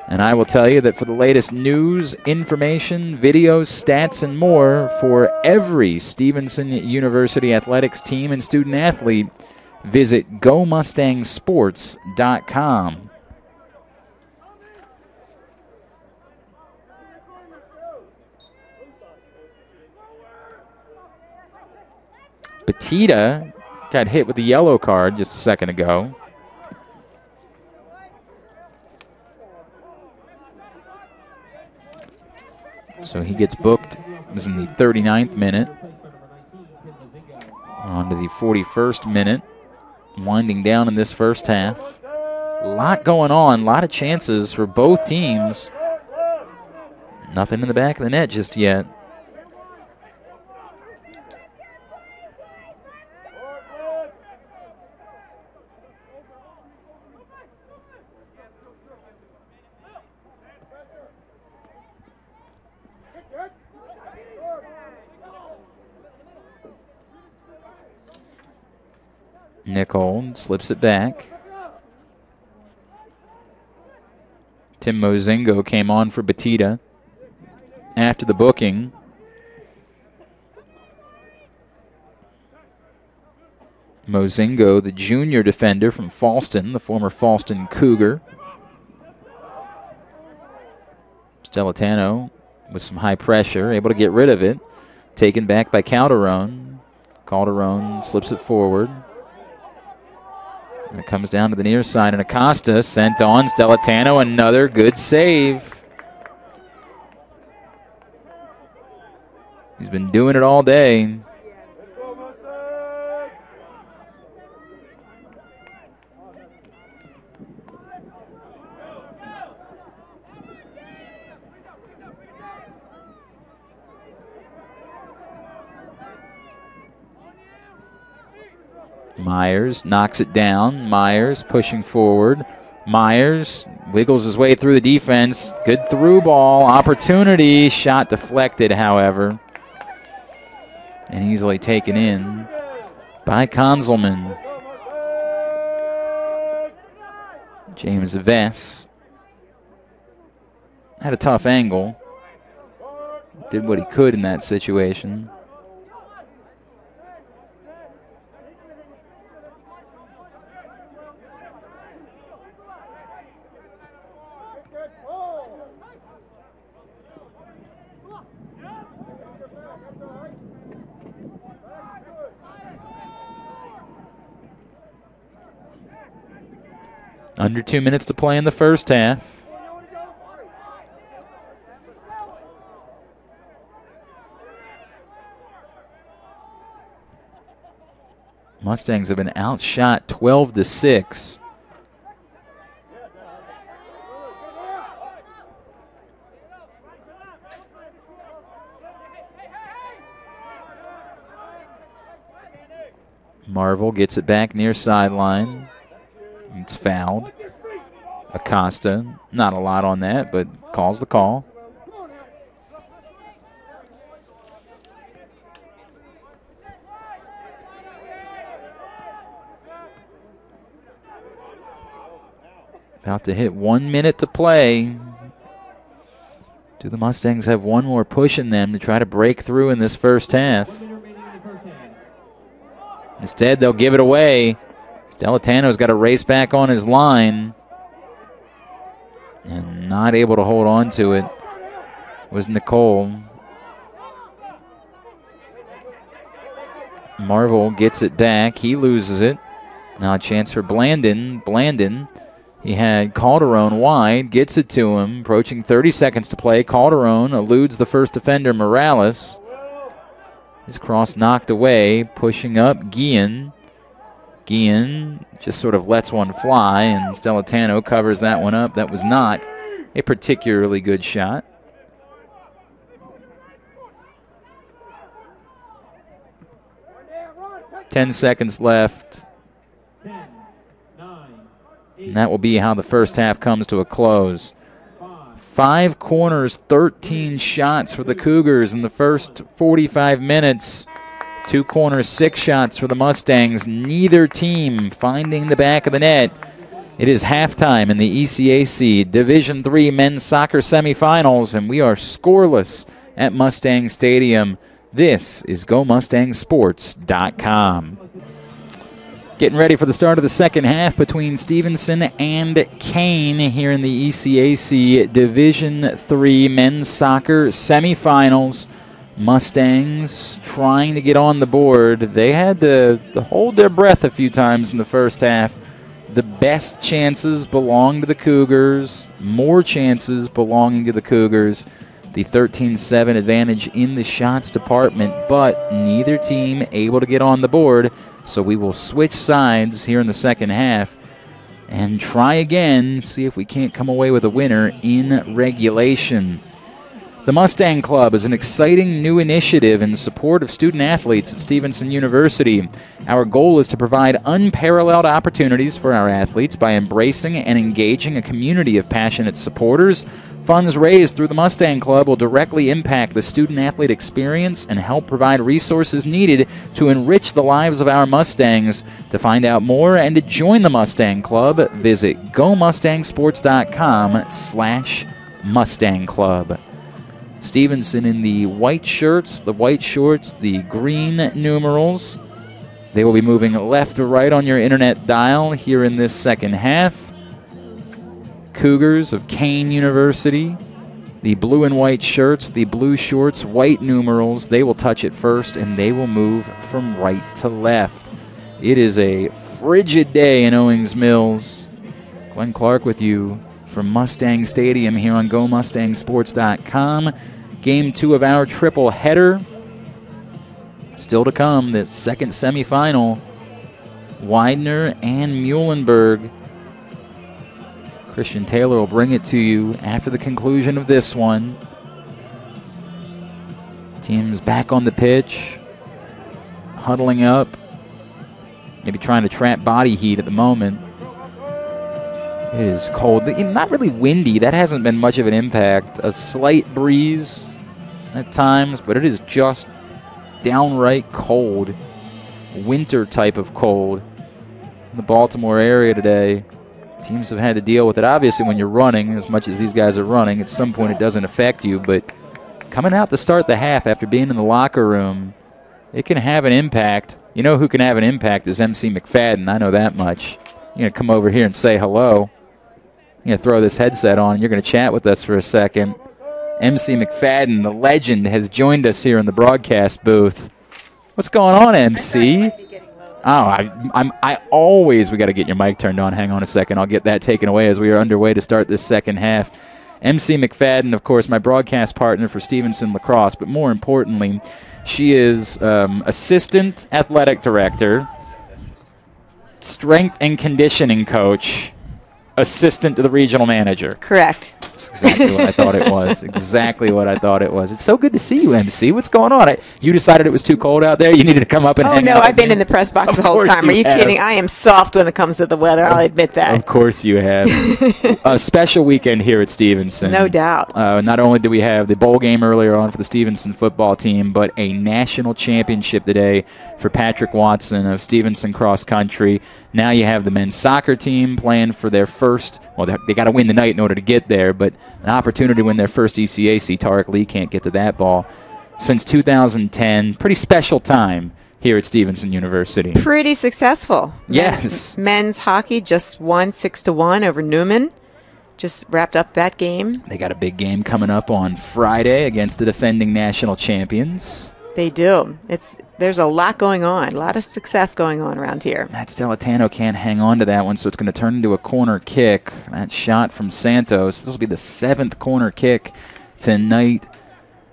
And I will tell you that for the latest news, information, videos, stats, and more for every Stevenson University athletics team and student athlete, visit GoMustangSports.com. Batista got hit with the yellow card just a second ago. So he gets booked. It was in the 39th minute. On to the 41st minute. Winding down in this first half. A lot going on, a lot of chances for both teams. Nothing in the back of the net just yet. Nicole slips it back. Tim Mozingo came on for Batista after the booking. Mozingo, the junior defender from Falston, the former Falston Cougar. Stellitano with some high pressure, able to get rid of it. Taken back by Calderon. Calderon slips it forward. And it comes down to the near side, and Acosta sent on. Stellitano, another good save. He's been doing it all day. Myers knocks it down. Myers pushing forward. Myers wiggles his way through the defense. Good through ball. Opportunity. Shot deflected, however. And easily taken in by Konzelman. James Vess had a tough angle. Did what he could in that situation. Under two minutes to play in the first half. Mustangs have been outshot 12 to 6. Marvel gets it back near sideline. It's fouled. Acosta, not a lot on that, but calls the call. About to hit one minute to play. Do the Mustangs have one more push in them to try to break through in this first half? Instead, they'll give it away. Stellitano's got to race back on his line. And not able to hold on to it was Nicole. Marvel gets it back. He loses it. Now a chance for Blandon. Blandon, he had Calderon wide, gets it to him. Approaching 30 seconds to play. Calderon eludes the first defender, Morales. His cross knocked away, pushing up Guillen. Guillen just sort of lets one fly, and Stellitano covers that one up. That was not a particularly good shot. Ten seconds left. And that will be how the first half comes to a close. Five corners, 13 shots for the Cougars in the first 45 minutes. Two corners, six shots for the Mustangs. Neither team finding the back of the net. It is halftime in the ECAC Division Three men's soccer semifinals, and we are scoreless at Mustang Stadium. This is GoMustangSports.com. Getting ready for the start of the second half between Stevenson and Kean here in the ECAC Division Three men's soccer semifinals. Mustangs trying to get on the board. They had to hold their breath a few times in the first half. The best chances belong to the Cougars, more chances belonging to the Cougars. The 13 7 advantage in the shots department, but neither team able to get on the board. So we will switch sides here in the second half and try again, see if we can't come away with a winner in regulation. The Mustang Club is an exciting new initiative in support of student athletes at Stevenson University. Our goal is to provide unparalleled opportunities for our athletes by embracing and engaging a community of passionate supporters. Funds raised through the Mustang Club will directly impact the student athlete experience and help provide resources needed to enrich the lives of our Mustangs. To find out more and to join the Mustang Club, visit gomustangsports.com slash Mustang Club. Stevenson in the white shirts, the white shorts, the green numerals. They will be moving left to right on your internet dial here in this second half. Cougars of Kean University, the blue and white shirts, the blue shorts, white numerals. They will touch it first and they will move from right to left. It is a frigid day in Owings Mills. Glenn Clark with you from Mustang Stadium here on GoMustangSports.com. Game two of our triple header. Still to come, the second semifinal. Widener and Muhlenberg. Christian Taylor will bring it to you after the conclusion of this one. Teams back on the pitch, huddling up, maybe trying to trap body heat at the moment. It is cold. Not really windy. That hasn't been much of an impact. A slight breeze at times, but it is just downright cold winter type of cold in the Baltimore area today. Teams have had to deal with it. Obviously, when you're running, as much as these guys are running, at some point it doesn't affect you. But coming out to start the half after being in the locker room, it can have an impact. You know who can have an impact is MC McFadden. I know that much. You're going to come over here and say hello. You're going to throw this headset on. You're going to chat with us for a second. MC McFadden, the legend, has joined us here in the broadcast booth. What's going on, MC? Oh, I, I'm. I always we got to get your mic turned on. Hang on a second. I'll get that taken away as we are underway to start this second half. MC McFadden, of course, my broadcast partner for Stevenson Lacrosse, but more importantly, she is um, assistant athletic director, strength and conditioning coach, assistant to the regional manager. Correct. That's exactly what I thought it was. <laughs> Exactly what I thought it was. It's so good to see you, MC. What's going on? I, you decided it was too cold out there. You needed to come up and Oh hang no, out I've been in the press box Of the whole time. you Are you have. kidding? I am soft when it comes to the weather. I'll admit that. Of course you have. <laughs> a special weekend here at Stevenson. No doubt. Uh, not only do we have the bowl game earlier on for the Stevenson football team, but a national championship today for Patrick Watson of Stevenson Cross Country. Now you have the men's soccer team playing for their first, well, they, got to win the night in order to get there, but an opportunity to win their first ECAC. Tarek Lee can't get to that ball. Since 2010, pretty special time here at Stevenson University. Pretty successful. Yes. Men's hockey just won six to one over Neumann. Just wrapped up that game. They got a big game coming up on Friday against the defending national champions. They do. It's there's a lot going on. A lot of success going on around here. Matt Stellitano can't hang on to that one, so it's going to turn into a corner kick. That shot from Santos. This will be the seventh corner kick tonight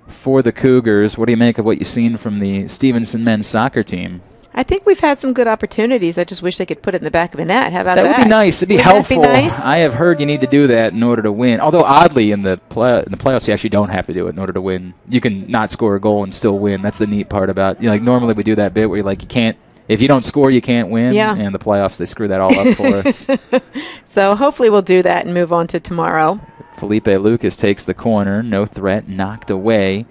for the Cougars. What do you make of what you've seen from the Stevenson men's soccer team? I think we've had some good opportunities. I just wish they could put it in the back of the net. How about That that? would be nice. It'd be Wouldn't that helpful. Be nice? I have heard you need to do that in order to win. Although oddly, in the play, in the playoffs, you actually don't have to do it in order to win. You can not score a goal and still win. That's the neat part about. You know, like normally we do that bit where you're like you can't. If you don't score, you can't win. Yeah. And the playoffs, they screw that all up for us. <laughs> so hopefully we'll do that and move on to tomorrow. Felipe Lucas takes the corner. No threat. Knocked away.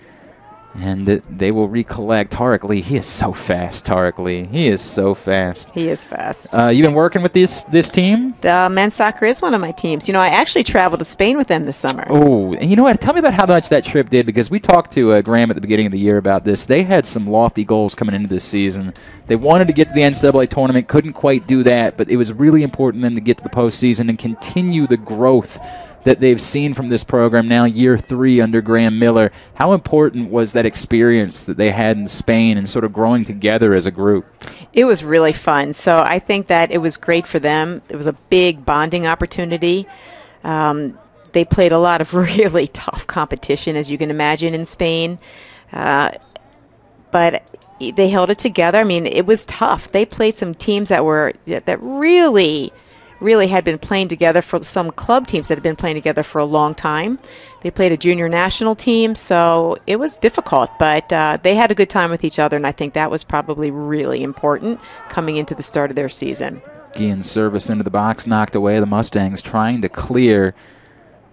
And they will recollect Tarek Lee. He is so fast, Tarek Lee. He is so fast. He is fast. Uh, you've been working with this this team? the men's soccer is one of my teams. You know, I actually traveled to Spain with them this summer. Oh, and you know what? Tell me about how much that trip did because we talked to uh, Graham at the beginning of the year about this. They had some lofty goals coming into this season. They wanted to get to the NCAA tournament, couldn't quite do that, but it was really important then to get to the postseason and continue the growth that they've seen from this program now, year three under Graham Miller. How important was that experience that they had in Spain and sort of growing together as a group? It was really fun. So I think that it was great for them. It was a big bonding opportunity. Um, they played a lot of <laughs> really tough competition, as you can imagine, in Spain. Uh, but they held it together. I mean, it was tough. They played some teams that were that really, really had been playing together for some club teams that had been playing together for a long time. They played a junior national team, so it was difficult, but uh, they had a good time with each other, and I think that was probably really important coming into the start of their season. Guillen service into the box, knocked away. The Mustangs trying to clear.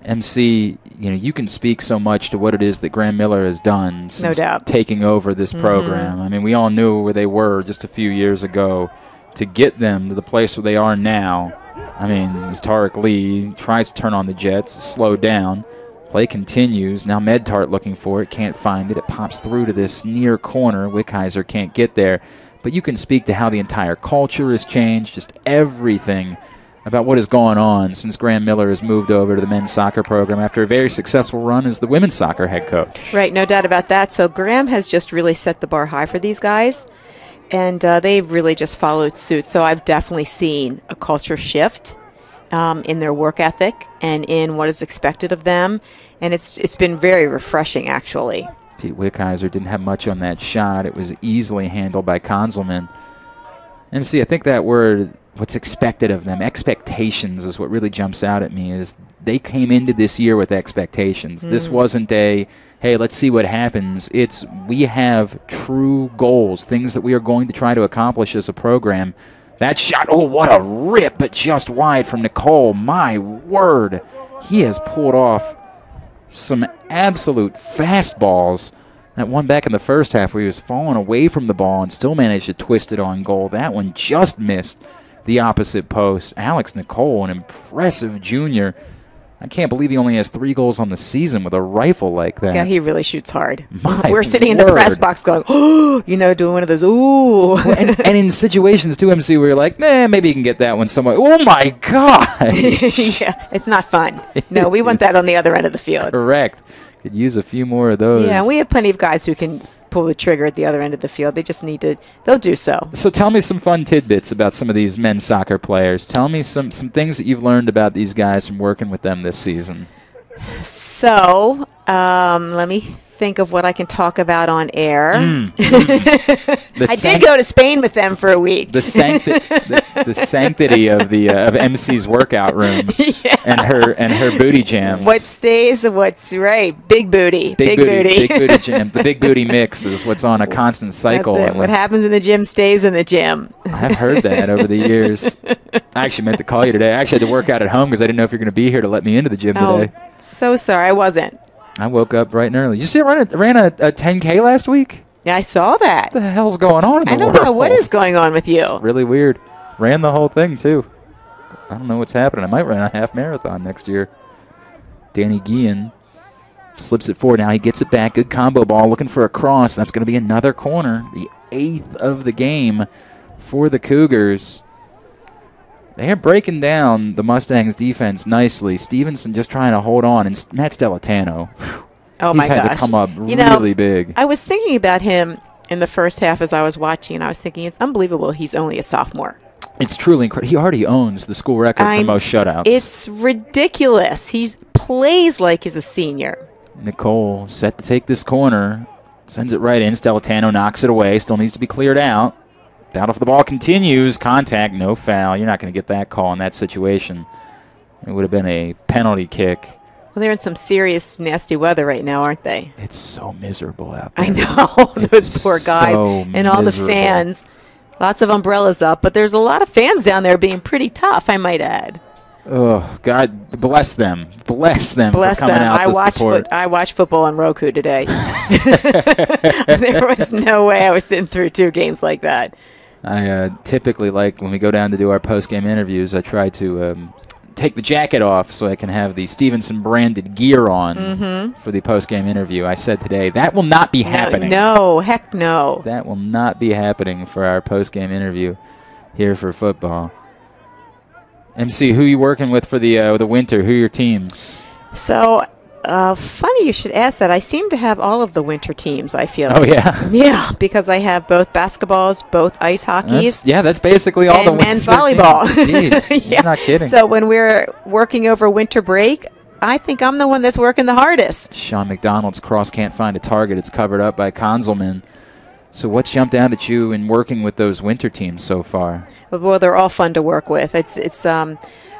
MC, you know, you can speak so much to what it is that Graham Miller has done since doubt. Mm-hmm. taking over this program. I mean, we all knew where they were just a few years ago. To get them to the place where they are now, I mean, as Tarek Lee tries to turn on the Jets, slow down. Play continues. Now Medtart looking for it, can't find it. It pops through to this near corner. Wickheiser can't get there. But you can speak to how the entire culture has changed, just everything about what has gone on since Graham Miller has moved over to the men's soccer program after a very successful run as the women's soccer head coach. Right, no doubt about that. So Graham has just really set the bar high for these guys, and uh, they've really just followed suit. So I've definitely seen a culture shift um, in their work ethic and in what is expected of them, and it's it's been very refreshing actually. Pete Wickheiser didn't have much on that shot. It was easily handled by Konzelman. MC, I think that word, what's expected of them, expectations is what really jumps out at me. Is they came into this year with expectations. This hmm. wasn't a hey, let's see what happens. It's we have true goals, things that we are going to try to accomplish as a program. That shot, oh, what a rip, but just wide from Nicole. My word, he has pulled off some absolute fastballs That one back in the first half where he was falling away from the ball and still managed to twist it on goal. That one just missed the opposite post. Alex Nicole, an impressive junior. I can't believe he only has three goals on the season with a rifle like that. Yeah, he really shoots hard. My We're sitting in the press box going, oh, <gasps> you know, doing one of those, ooh. and, and in situations too, MC, where you're like, man, maybe you can get that one somewhere. Oh my <laughs> god! yeah, it's not fun. No, we want that on the other end of the field. Correct. Could use a few more of those. Yeah, we have plenty of guys who can pull the trigger at the other end of the field. They just need to, they'll do so. So tell me some fun tidbits about some of these men's soccer players. Tell me some some things that you've learned about these guys from working with them this season. So, um, let me think of what I can talk about on air. <laughs> The I sanct- did go to Spain with them for a week. the, sancti- the, the <laughs> sanctity of the uh, of MC's workout room <laughs> and her and her booty jams. what stays, what's right? Big booty. big, booty, big booty jam. The big booty mix is what's on a constant cycle. What happens in the gym stays in the gym. I've heard that over the years. I actually meant to call you today. I actually had to work out at home because I didn't know if you're going to be here to let me into the gym Oh, today. so sorry, I wasn't. I woke up bright and early. You see, I ran a, ran a, a 10K last week. Yeah, I saw that. What the hell's going on I don't world? know what is going on with you. It's really weird. Ran the whole thing too. I don't know what's happening. I might run a half marathon next year. Danny Guillen slips it forward. Now he gets it back. Good combo ball. Looking for a cross. That's going to be another corner. The eighth of the game for the Cougars. They are breaking down the Mustangs defense nicely. Stevenson just trying to hold on, and Matt Stellitano. Oh he's my had gosh. to come up You know, really big. I was thinking about him in the first half as I was watching, and I was thinking it's unbelievable he's only a sophomore. It's truly incredible. He already owns the school record I'm- for most shutouts. It's ridiculous. He plays like he's a senior. Nicole set to take this corner. Sends it right in. Stellitano knocks it away. Still needs to be cleared out. Battle for the ball continues. Contact, no foul. You're not going to get that call in that situation. It would have been a penalty kick. Well, they're in some serious, nasty weather right now, aren't they? It's so miserable out there. I know <laughs> those poor guys so and all the fans. Lots of umbrellas up, but there's a lot of fans down there being pretty tough. I might add. Oh, God bless them. Bless them Bless for them. coming out I watched foot, I watched football on Roku today. <laughs> <laughs> there was no way I was sitting through two games like that. I uh, typically like when we go down to do our post game interviews. I try to um, take the jacket off so I can have the Stevenson branded gear on for the post game interview. I said today that will not be happening. No, no, heck no. That will not be happening for our post game interview here for football. MC, who you working with for the uh, the winter? Who are your teams? So, uh, funny you should ask that. I seem to have all of the winter teams. I feel. Oh yeah, <laughs> Yeah, because I have both basketballs, both ice hockeys, that's, yeah. That's basically all and the men's <laughs> volleyball. teams. <laughs> Jeez, yeah. Not kidding. So when we're working over winter break, I think I'm the one that's working the hardest. Sean McDonald's cross can't find a target. It's covered up by Konzelman. So what's jumped out at you in working with those winter teams so far? Well, they're all fun to work with. It's it's um.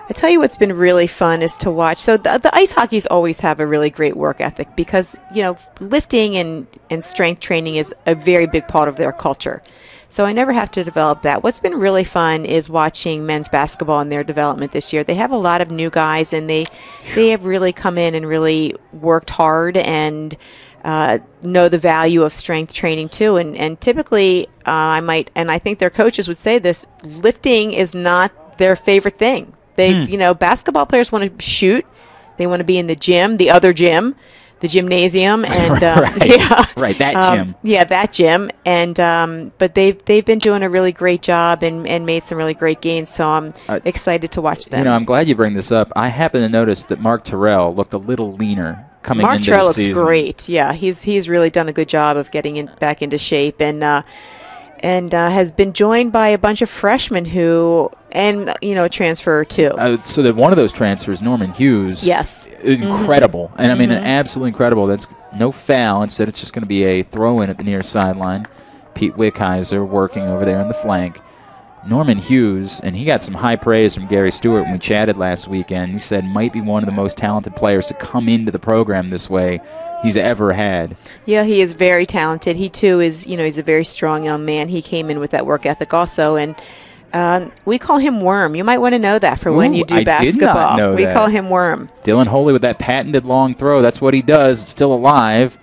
I tell you what's been really fun is to watch. So the, the ice hockeys always have a really great work ethic because you know lifting and and strength training is a very big part of their culture. So I never have to develop that. What's been really fun is watching men's basketball and their development this year. They have a lot of new guys and they they have really come in and really worked hard and uh, know the value of strength training too. And and typically uh, I might and I think their coaches would say this: lifting is not their favorite thing. They you know basketball players want to shoot, they want to be in the gym, the other gym. The gymnasium <laughs> and um, Right. <laughs> yeah, Right, that Um, gym. yeah, that gym, and um, but they've they've been doing a really great job and, and made some really great gains. So I'm Uh, excited to watch them. You know, I'm glad you bring this up. I happen to notice that Mark Terrell looked a little leaner coming Mark into Terrell looks season. great. Yeah, he's he's really done a good job of getting in, back into shape and uh, and uh, has been joined by a bunch of freshmen who and you know a transfer too. Uh, so that one of those transfers, Norman Hughes, Yes. incredible, and I mean absolutely incredible. That's no foul. Instead, it's just going to be a throw in at the near sideline. Pete Wickheiser working over there in the flank. Norman Hughes, and he got some high praise from Gary Stewart when we chatted last weekend. He said might be one of the most talented players to come into the program this way he's ever had. Yeah, he is very talented. He too is, you know, he's a very strong young man. He came in with that work ethic also, and um, we call him Worm. You might want to know that for when you do I basketball. we that. call him Worm. Dylan Holy with that patented long throw. That's what he does. It's still alive.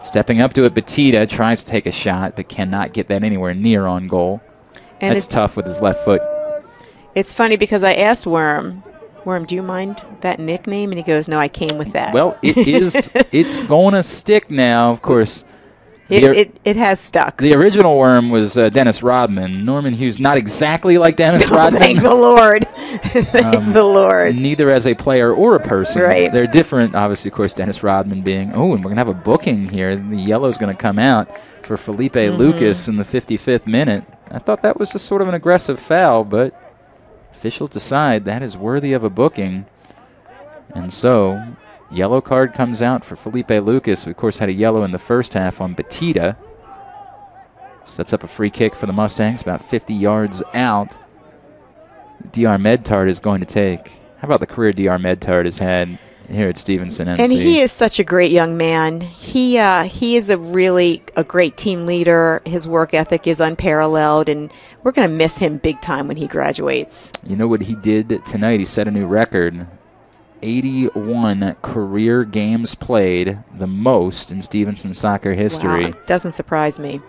Stepping up to it, Batista tries to take a shot, but cannot get that anywhere near on goal. And That's it's, tough with his left foot. it's funny because I asked Worm, Worm, do you mind that nickname? And he goes, No, I came with that. Well, it is. <laughs> it's going to stick now. Of course, it, it, it has stuck. the original worm was uh, Dennis Rodman. Norman Hughes, not exactly like Dennis Oh, Rodman. thank the Lord. <laughs> thank the Lord. Neither as a player or a person. Right. They're different, obviously, of course, Dennis Rodman being, oh, and we're going to have a booking here. The yellow's going to come out for Felipe Mm-hmm. Lucas in the 55th minute. I thought that was just sort of an aggressive foul, but officials decide that is worthy of a booking. And so, yellow card comes out for Felipe Lucas, who, of course, had a yellow in the first half on Batista. Sets up a free kick for the Mustangs, about 50 yards out. DR Medtart is going to take. How about the career DR Medtart has had here at Stevenson MC? And he is such a great young man. He uh, he is a really a great team leader. His work ethic is unparalleled, and we're going to miss him big time when he graduates. You know what he did tonight? He set a new record. 81 career games played, the most in Stevenson soccer history. Wow, doesn't surprise me.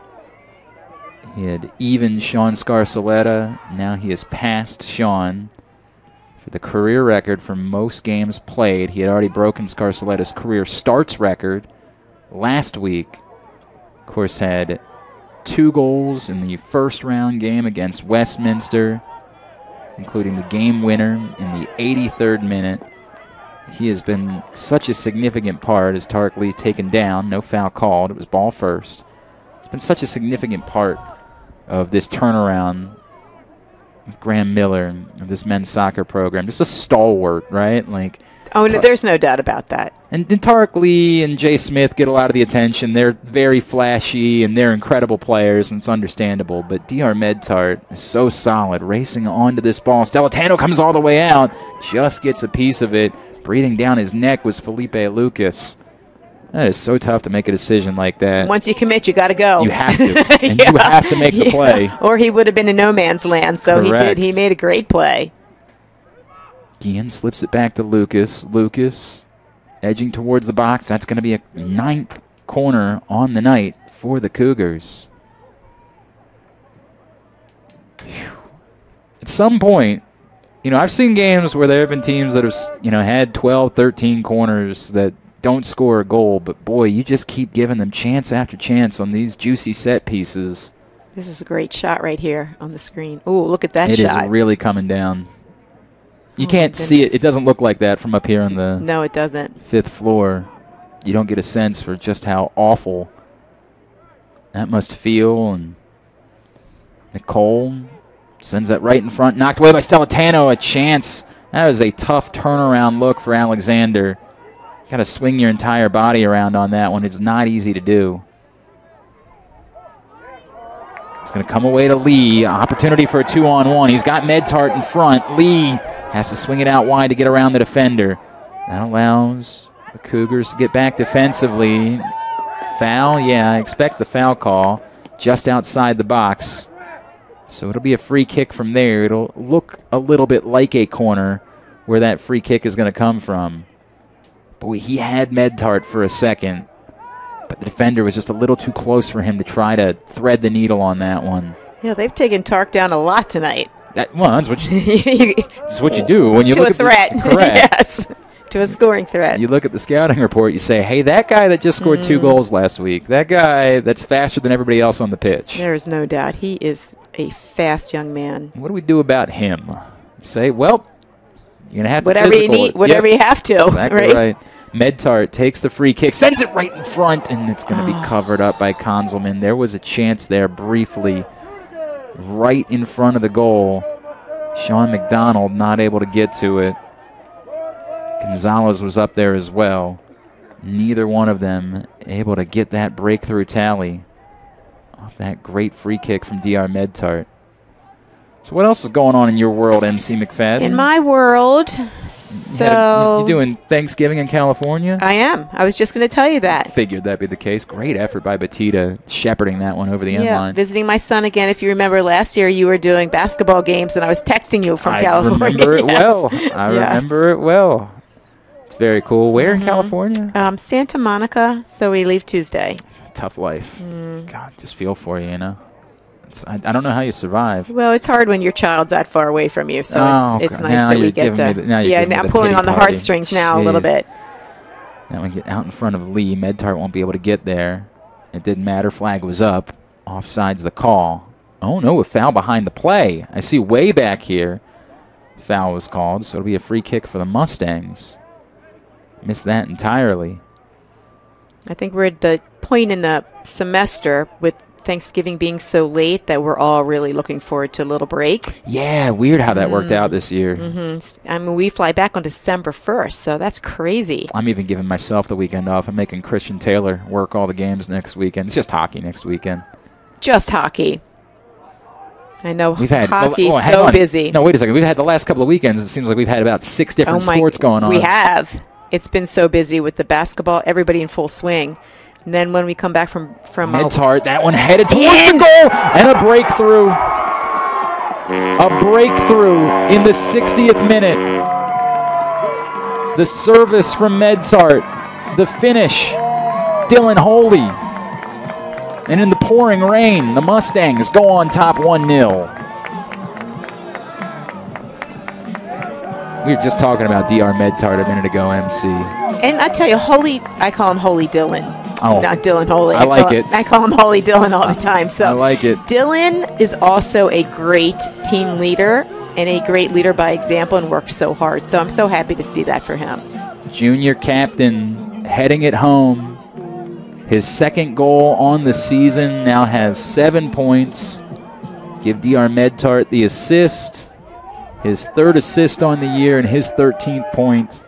He had even Sean Scarcelletta. Now he has passed Sean for the career record for most games played. He had already broken Scarcelletta's career starts record last week. Of course, had two goals in the first round game against Westminster, including the game winner in the 83rd minute. He has been such a significant part as Tarek Lee's taken down. No foul called. It was ball first. It's been such a significant part of this turnaround Graham Miller of this men's soccer program. Just a stalwart, right? Like, Oh, no, there's no doubt about that. and, and Tarek Lee and Jay Smith get a lot of the attention. They're very flashy and they're incredible players, and it's understandable. But DR Medtart is so solid, racing onto this ball. Stellitano comes all the way out, just gets a piece of it. Breathing down his neck was Felipe Lucas. That is so tough to make a decision like that. Once you commit, you got to go. You have to. <laughs> And you have to make the Yeah. play. Or he would have been in no man's land. So he did. He made a great play. Gian slips it back to Lucas. Lucas edging towards the box. That's going to be a ninth corner on the night for the Cougars. Phew. At some point, you know, I've seen games where there have been teams that have, you know, had 12, 13 corners that don't score a goal, but boy, you just keep giving them chance after chance on these juicy set pieces. This is a great shot right here on the screen. Ooh, look at that It is shot. really coming down. You Oh, can't see it. It doesn't look like that from up here on the no, it doesn't. fifth floor, you don't get a sense for just how awful that must feel. And Nicole sends that right in front, knocked away by Stellitano. A chance. That was a tough turnaround look for Alexander. Got to swing your entire body around on that one. It's not easy to do. It's going to come away to Lee. Opportunity for a two on one. He's got Medtart in front. Lee has to swing it out wide to get around the defender. That allows the Cougars to get back defensively. Foul, yeah, I expect the foul call just outside the box. So it'll be a free kick from there. It'll look a little bit like a corner where that free kick is going to come from. Boy, he had Medtart for a second, but the defender was just a little too close for him to try to thread the needle on that one. Yeah, they've taken Tark down a lot tonight. That, well, that's what you, <laughs> that's what you do when you look a at the- threat. <laughs> correct. yes. To a scoring threat. You look at the scouting report, you say, hey, that guy that just scored Mm. two goals last week, that guy that's faster than everybody else on the pitch. There is no doubt. He is a fast young man. What do we do about him? Say, well, you're going to have to Whatever you need, whatever Yep, you have to. <laughs> Exactly right? right. Medtart takes the free kick, sends it right in front, and it's going to be <sighs> covered up by Konzelman. There was a chance there briefly, right in front of the goal. Sean McDonald not able to get to it. Gonzalez was up there as well. Neither one of them able to get that breakthrough tally off that great free kick from DR Medtart. So what else is going on in your world, MC McFadden? In my world, so had a- you doing Thanksgiving in California? I am. I was just going to tell you that. Figured that'd be the case. Great effort by Batista, shepherding that one over the end Yeah, line. visiting my son again. If you remember last year, you were doing basketball games, and I was texting you from I California. I remember it <laughs> Yes. well. I Yes. remember it well. It's very cool. Where in California? Um, Santa Monica, so we leave Tuesday. Tough life. God, just feel for you, you know. I, I don't know how you survive. Well, it's hard when your child's that far away from you, so Oh, it's, it's okay. nice Now that we get to. the- now yeah, me I'm pulling on the party. heartstrings now a little bit. Now we get out in front of Lee. Medtart won't be able to get there. It didn't matter. Flag was up. Offside's the call. Oh no, a foul behind the play. I see way back here. Foul was called, so it'll be a free kick for the Mustangs. Missed that entirely. I think we're at the point in the semester with Thanksgiving being so late that we're all really looking forward to a little break. Yeah, weird how that worked out this year. Mm, I mean, we fly back on December 1st, so that's crazy. I'm even giving myself the weekend off. I'm making Christian Taylor work all the games next weekend. It's just hockey next weekend. Just hockey. I know We've had hockey's oh, hang so on. busy. No, wait a second. We've had the last couple of weekends. It seems like we've had about six different sports going on. Oh We have. It's been so busy with the basketball, everybody in full swing. And then when we come back from from uh, Medtart, that one headed towards In. the goal and a breakthrough. A breakthrough in the 60th minute. The service from Medtart. The finish. Dylan Holy. And in the pouring rain, the Mustangs go on top 1 0. We were just talking about DR Medtart a minute ago, MC. and I tell you, Holy, I call him Holy Dylan. Oh. Not Dylan Holy. I like call, it. I call him Holy Dylan all the time. So I like it. Dylan is also a great team leader and a great leader by example and works so hard. So I'm so happy to see that for him. junior captain heading it home. His second goal on the season now has seven points. Give DR Medtart the assist, his third assist on the year, and his 13th point.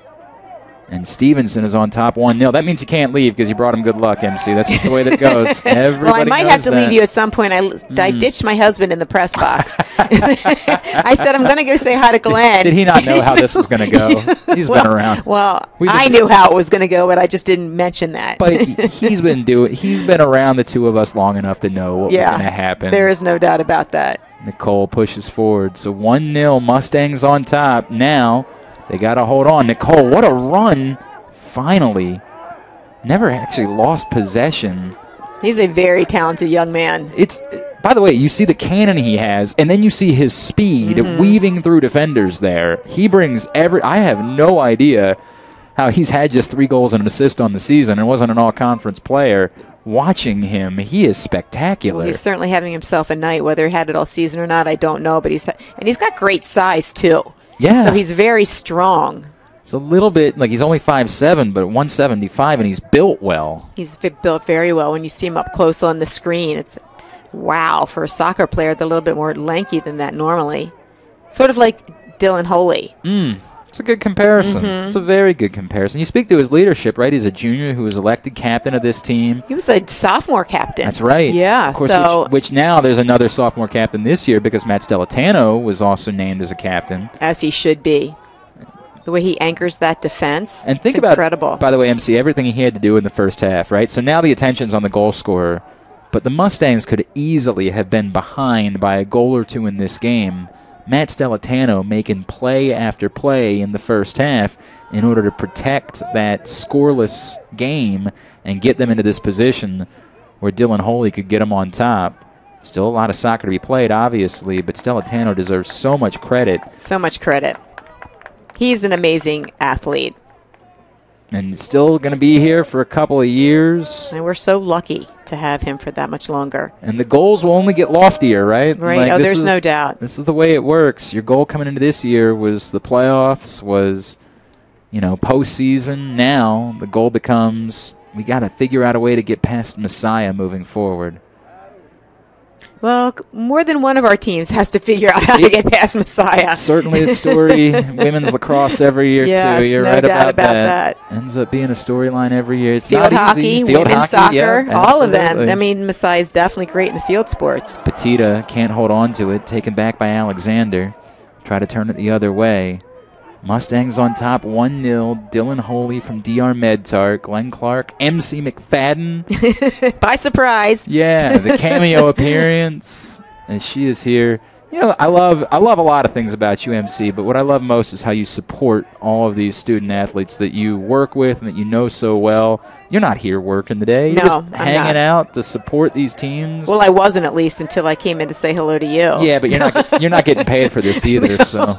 And Stevenson is on top 1 0. That means you can't leave because you brought him good luck, MC. That's just the way that <laughs> goes. Everybody well, I might have to that. Leave you at some point. I, I hmm. ditched my husband in the press box. <laughs> I said, I'm going to go say hi to Glenn. Did he not know how this was going to go? <laughs> He's well, been around. Well, We've I knew how it was going to go, but I just didn't mention that. But he's been doing. He's been around the two of us long enough to know what was going to happen. there is no doubt about that. Nicole pushes forward. So 1 0, Mustangs on top. Now they got to hold on. Nicole, what a run. Finally. Never actually lost possession. He's a very talented young man. It's, by the way, you see the cannon he has, and then you see his speed Mm-hmm. weaving through defenders there. He brings every. I have no idea how he's had just three goals and an assist on the season and wasn't an all conference player. Watching him, he is spectacular. He's certainly having himself a night. Whether he had it all season or not, I don't know. But he's and he's got great size too. Yeah. So he's very strong. It's a little bit like he's only five seven, but 175, and he's built well. He's built very well. When you see him up close on the screen, it's wow for a soccer player. They're a little bit more lanky than that normally. Sort of like Dylan Holy. Hmm. It's a good comparison. Mm-hmm. It's a very good comparison. You speak to his leadership, right? He's a junior who was elected captain of this team. He was a sophomore captain. That's right. Yeah. Of course, so which, which now there's another sophomore captain this year because Matt Stellitano was also named as a captain. as he should be. The way he anchors that defense, And think about, incredible. by the way, MC, everything he had to do in the first half, right? So now the attention's on the goal scorer, but the Mustangs could easily have been behind by a goal or two in this game. Matt Stellitano making play after play in the first half in order to protect that scoreless game and get them into this position where Dylan Holy could get them on top. Still a lot of soccer to be played, obviously, but Stellitano deserves so much credit. so much credit. He's an amazing athlete, and still going to be here for a couple of years. and we're so lucky to have him for that much longer. And the goals will only get loftier, right? Right? Like, oh, there's is- no doubt. This is the way it works. Your goal coming into this year was the playoffs, was, you know, postseason. Now the goal becomes we got to figure out a way to get past Messiah moving forward. Well, more than one of our teams has to figure out how to get past Messiah. Certainly a story. <laughs> Women's lacrosse every year Yes, too. You're no right doubt about, about that. Ends up being a storyline every year. It's Field not hockey, easy. Field women's hockey, soccer, yeah, all of them. I mean, Messiah is definitely great in the field sports. Petita can't hold on to it. Taken back by Alexander. Try to turn it the other way. Mustangs on top 1 0. Dylan Holy from DR Medtart. Glenn Clark. MC McFadden. <laughs> By surprise. Yeah, the <laughs> cameo appearance. And she is here You know, I love I love a lot of things about UMC, but what I love most is how you support all of these student athletes that you work with and that you know so well. You're not here working today. You're No, just hanging out to support these teams. Well, I wasn't at least until I came in to say hello to you. yeah, but you're not you're not getting paid for this <laughs> either. So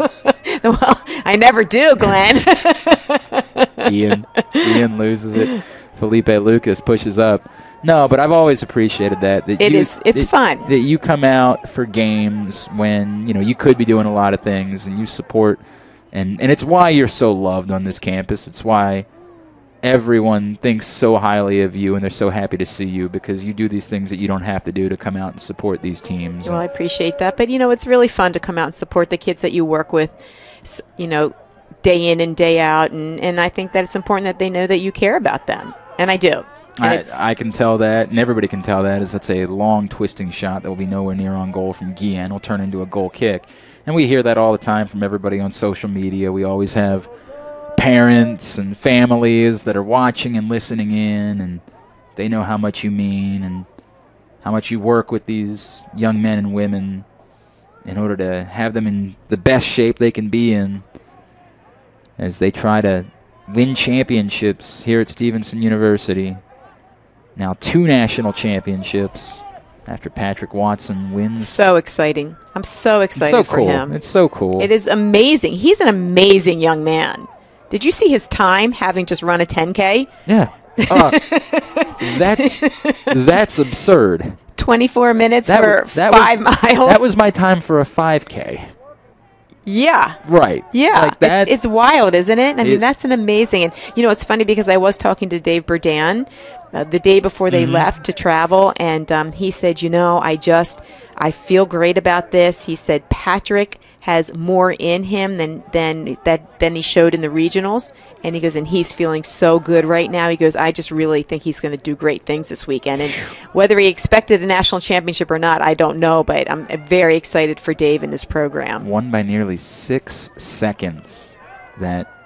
<laughs> well, I never do, Glenn. <laughs> Ian Ian loses it. Felipe Lucas pushes up. No, but I've always appreciated that. that It you, is- it's that- fun. that you come out for games when you know you could be doing a lot of things and you support, and and it's why you're so loved on this campus. It's why everyone thinks so highly of you and they're so happy to see you because you do these things that you don't have to do to come out and support these teams. well, I appreciate that. But, you know, it's really fun to come out and support the kids that you work with, you know, day in and day out. And, and I think that it's important that they know that you care about them. And I do. I, I can tell that, and everybody can tell that, is that's a long twisting shot that will be nowhere near on goal from Guillen. will turn into a goal kick. And we hear that all the time from everybody on social media. We always have parents and families that are watching and listening in, and they know how much you mean and how much you work with these young men and women in order to have them in the best shape they can be in as they try to win championships here at Stevenson University. Now, two national championships after Patrick Watson wins. so exciting. I'm so it's excited so for cool. him. It's so cool. It is amazing. He's an amazing young man. Did you see his time having just run a 10K? Yeah. <laughs> Uh, that's that's absurd. 24 minutes That, for that five was, miles. That was my time for a 5K. yeah. Right. Yeah, Like that's, it's, it's wild, isn't it? I mean, that's an amazing. And you know, it's funny because I was talking to Dave Burdan uh, the day before they Mm-hmm. left to travel, and um, he said, you know, I just I feel great about this. He said Patrick has more in him than than that than he showed in the regionals, and he goes, and he's feeling so good right now. He goes, I just really think he's going to do great things this weekend, and whether he expected a national championship or not, I don't know, but I'm very excited for Dave and his program. won by nearly six seconds. That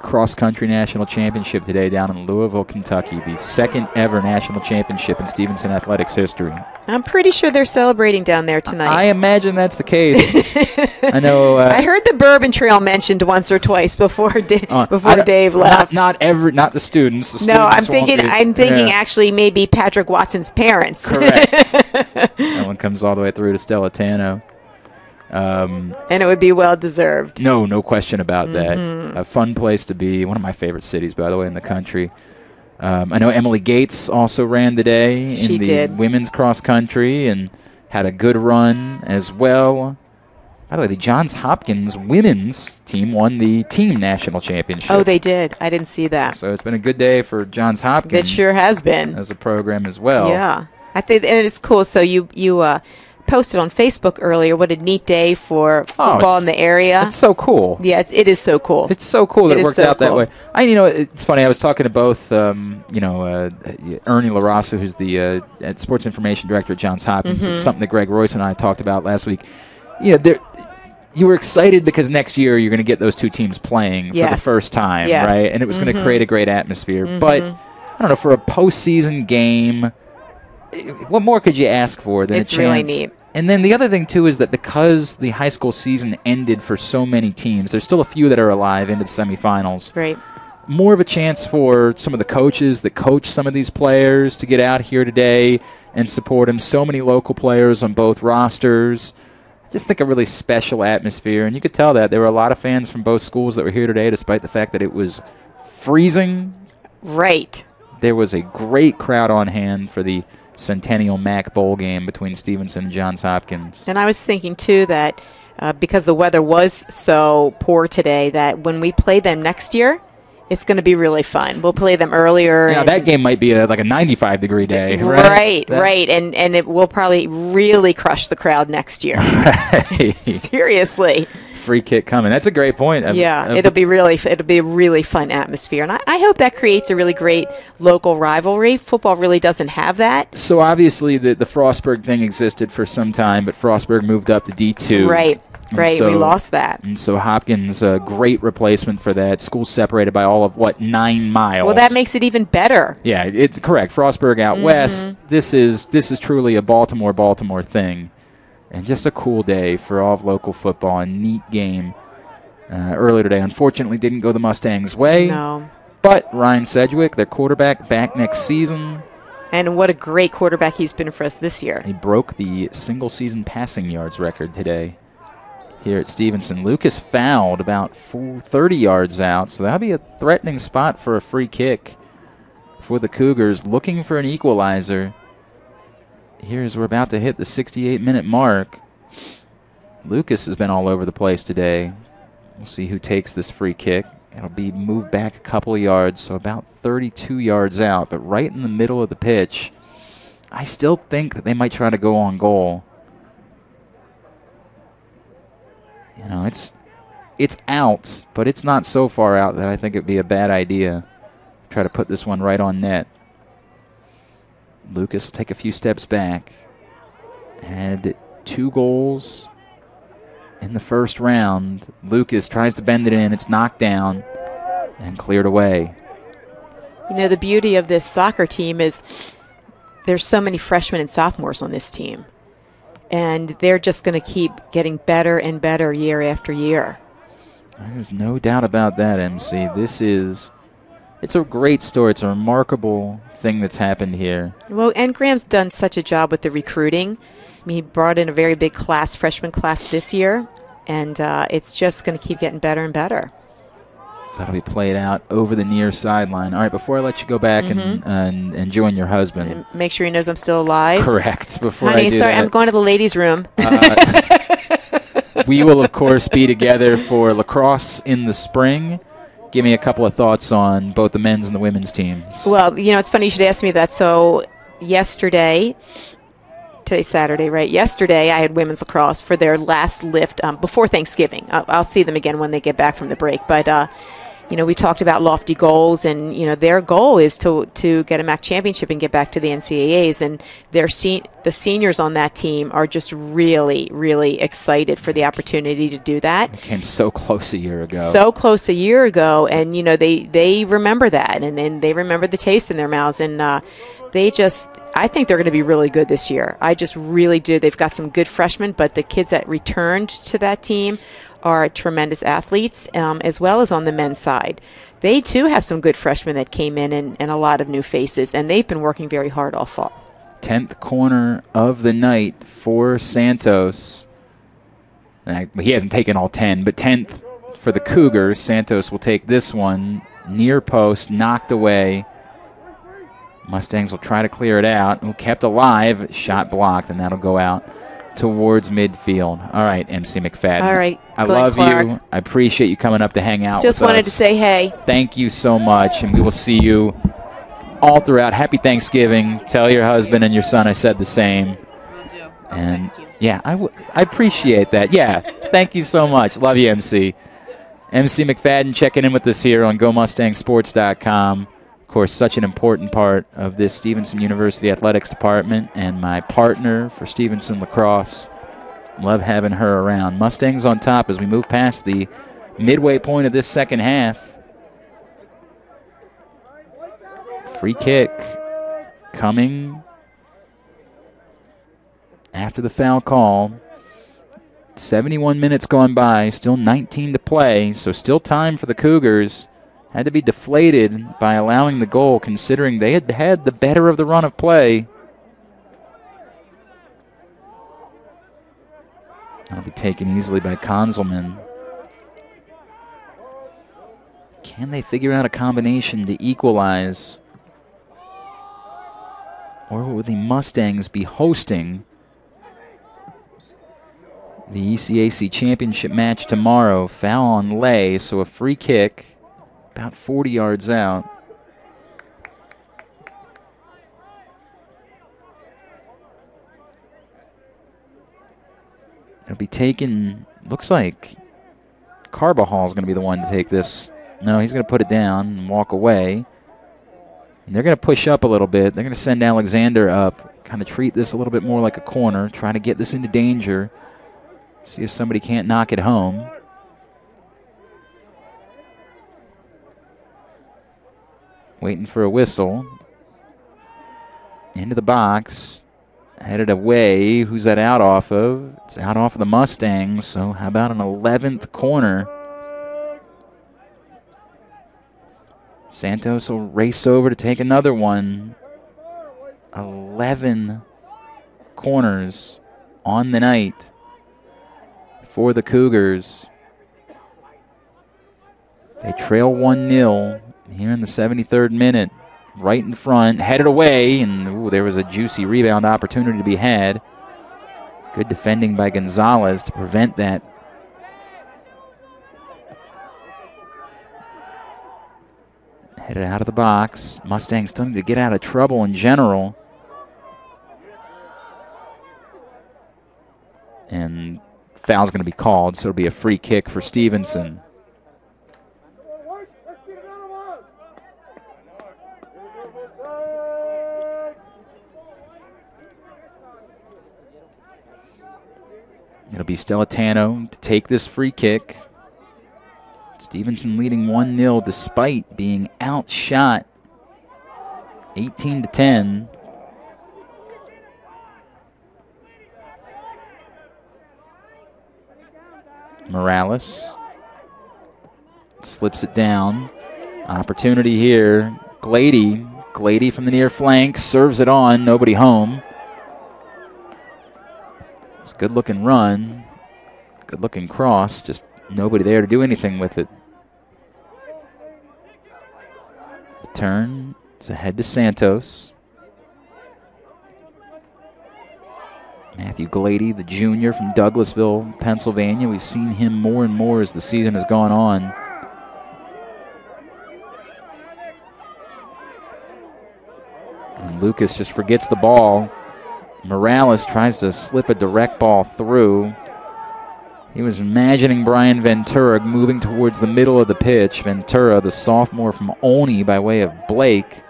cross country national championship today down in Louisville, Kentucky, the second ever national championship in Stevenson athletics history. I'm pretty sure they're celebrating down there tonight. I imagine that's the case. <laughs> I know. Uh, I heard the Bourbon Trail mentioned once or twice before da- uh, before Dave left. Not, every, not the students. The no, I'm thinking be- I'm thinking yeah, actually maybe Patrick Watson's parents. Correct. <laughs> that one comes all the way through to Stellitano. Um, and it would be well deserved. No, no question about Mm-hmm. that. A fun place to be. One of my favorite cities, by the way, in the country. Um, I know Emily Gates also ran today in She the did. women's cross country and had a good run as well. By the way, the Johns Hopkins women's team won the team national championship. Oh, they did. I didn't see that. So it's been a good day for Johns Hopkins. It sure has been. as a program as well. Yeah, I think and it's cool. So you you uh, posted on Facebook earlier. What a neat day for football Oh, in the area. It's so cool. yeah, it's, it is so cool. It's so cool that It it, worked so out that way. I, you know, it's funny. I was talking to both, um, you know, uh, Ernie LaRossa, who's the uh, sports information director at Johns Hopkins. Mm-hmm. It's something that Greg Royce and I talked about last week. You know, there, you were excited because next year you're going to get those two teams playing for the first time, Yes. Mm-hmm. right? And it was going to create a great atmosphere. But I don't know for a postseason game. eh, What more could you ask for than It's a really chance? neat. And then the other thing too is that because the high school season ended for so many teams, there's still a few that are alive into the semifinals. Great. More of a chance for some of the coaches that coach some of these players to get out here today and support them. So many local players on both rosters. I just think a really special atmosphere, and you could tell that there were a lot of fans from both schools that were here today, despite the fact that it was freezing. Right. There was a great crowd on hand for the Centennial Mac Bowl game between Stevenson and Johns Hopkins. And I was thinking too that uh, because the weather was so poor today, that when we play them next year, it's going to be really fun. We'll play them earlier. Yeah, that game might be a, like a 95 degree day, right? Right, That- right, and and it will probably really crush the crowd next year. <laughs> Right. <laughs> Seriously, Free kick coming. That's a great point. Uh, yeah, uh, it'll be really it'll be a really fun atmosphere, and I, I hope that creates a really great local rivalry. Football really doesn't have that, So obviously the the Frostburg thing existed for some time, but Frostburg moved up to D two. right? And Right, we lost that. And so Hopkins, a great replacement for that. School separated by all of what nine miles. Well, that makes it even better. Yeah, it's correct. Frostburg Mm-hmm. out west. This is this is truly a Baltimore Baltimore thing. And just a cool day for all of local football. A neat game uh, earlier today. Unfortunately, didn't go the Mustangs' way. No. But Ryan Sedgwick, their quarterback, back next season. And what a great quarterback he's been for us this year. He broke the single season passing yards record today here at Stevenson. Lucas fouled about 30 yards out, so that'll be a threatening spot for a free kick for the Cougars, looking for an equalizer. Here's we're about to hit the 68 minute mark. Lucas has been all over the place today. We'll see who takes this free kick. It'll be moved back a couple of yards, so about 32 yards out, but right in the middle of the pitch. I still think that they might try to go on goal. You know, it's it's out, but it's not so far out that I think it'd be a bad idea to try to put this one right on net. Lucas will take a few steps back. Had two goals in the first round. Lucas tries to bend it in. It's knocked down and cleared away. You know, the beauty of this soccer team is there's so many freshmen and sophomores on this team. And they're just going to keep getting better and better year after year. There's no doubt about that, MC. This is it's a great story. It's a remarkable thing that's happened here. Well, and Graham's done such a job with the recruiting. I mean, he brought in a very big class, freshman class this year, and uh, it's just going to keep getting better and better. So that'll be played out over the near sideline. All right, before I let you go back mm-hmm. and, and, and join your husband, and make sure he knows I'm still alive. Correct. Before honey, I do sorry, that, I'm going to the ladies' room. Uh, <laughs> we will, of course, be together for lacrosse in the spring. Give me a couple of thoughts on both the men's and the women's teams. Well, you know, it's funny you should ask me that. So yesterday, today's Saturday, right? Yesterday, I had women's lacrosse for their last lift um, before Thanksgiving. I'll, I'll, see them again when they get back from the break. But uh, you know, we talked about lofty goals, and you know, their goal is to to get a MAC championship and get back to the NCAA's. And their se- the seniors on that team are just really, really excited for the opportunity to do that. It came so close a year ago. So close a year ago, and you know, they they remember that, and then they remember the taste in their mouths, and uh, they just. I think they're going to be really good this year. I just really do. They've got some good freshmen, but the kids that returned to that team are tremendous athletes, um, as well as on the men's side. They too have some good freshmen that came in and, and a lot of new faces, and they've been working very hard all fall. 10th corner of the night for Santos. He hasn't taken all 10, but 10th for the Cougars. Santos will take this one near post, knocked away. Mustangs will try to clear it out. Kept alive, shot blocked, and that'll go out towards midfield. All right, MC McFadden. All right. I Glenn love Clark. you. I appreciate you coming up to hang out Just wanted us. to say hey. Thank you so much, and we will see you all throughout. Happy Thanksgiving. Tell your husband and your son I said the same. Will do. and yeah, I, w- I appreciate that. Yeah, thank you so much. Love you, MC. MC McFadden checking in with us here on GoMustangSports.com. Of course, such an important part of this Stevenson University Athletics Department and my partner for Stevenson Lacrosse. Love having her around. Mustangs on top as we move past the midway point of this second half. Free kick coming after the foul call. 71 minutes gone by, still 19 to play, so still time for the Cougars had to be deflated by allowing the goal, considering they had had the better of the run of play. That'll be taken easily by Konzelman. Can they figure out a combination to equalize? Or will the Mustangs be hosting the ECAC championship match tomorrow? Foul on Lay, so a free kick about 40 yards out. It'll be taken, looks like Carbajal is going to be the one to take this. No, he's going to put it down and walk away. And they're going to push up a little bit. They're going to send Alexander up, kind of treat this a little bit more like a corner, trying to get this into danger, see if somebody can't knock it home. Waiting for a whistle. Into the box. Headed away. Who's that out off of? It's out off of the Mustangs. So how about an 11th corner? Santos will race over to take another one. 11 corners on the night for the Cougars. They trail 1 0 here in the 73rd minute. Right in front, headed away, and ooh, there was a juicy rebound opportunity to be had. Good defending by Gonzalez to prevent that. Headed out of the box. Mustangs still need to get out of trouble in general. And foul's going to be called, so it'll be a free kick for Stevenson. It'll be Stellitano to take this free kick. Stevenson leading 1 0 despite being outshot 18 to 10. Morales slips it down. Opportunity here. Glady. Glady from the near flank serves it on. Nobody home. Good looking run. Good looking cross. Just nobody there to do anything with it. The turn. It's ahead to Santos. Matthew Glady, the junior from Douglasville, Pennsylvania. We've seen him more and more as the season has gone on. And Lucas just forgets the ball. Morales tries to slip a direct ball through. He was imagining Brian Ventura moving towards the middle of the pitch. Ventura, the sophomore from Oni by way of Blake,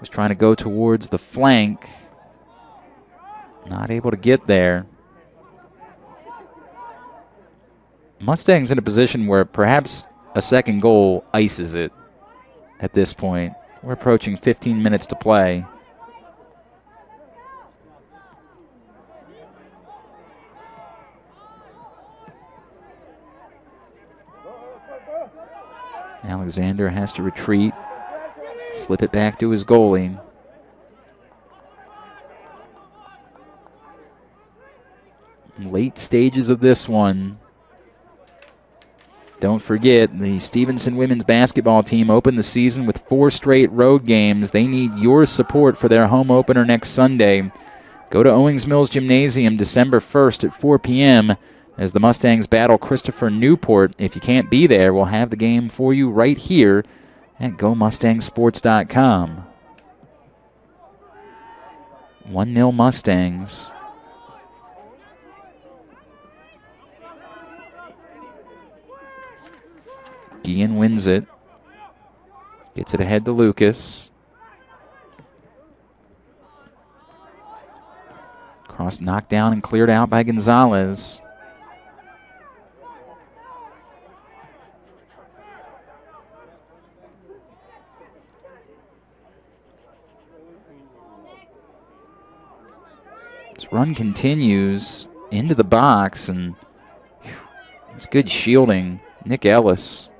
was trying to go towards the flank. Not able to get there. Mustangs in a position where perhaps a second goal ices it at this point. We're approaching 15 minutes to play. Alexander has to retreat, slip it back to his goalie. Late stages of this one. Don't forget, the Stevenson women's basketball team opened the season with four straight road games. They need your support for their home opener next Sunday. Go to Owings Mills Gymnasium December 1st at 4 p.m. as the Mustangs battle Christopher Newport. If you can't be there, we'll have the game for you right here at GoMustangSports.com. 1 0 Mustangs. Guillen wins it. Gets it ahead to Lucas. Cross knocked down and cleared out by Gonzalez. This run continues into the box, and whew, it's good shielding. Nick Ellis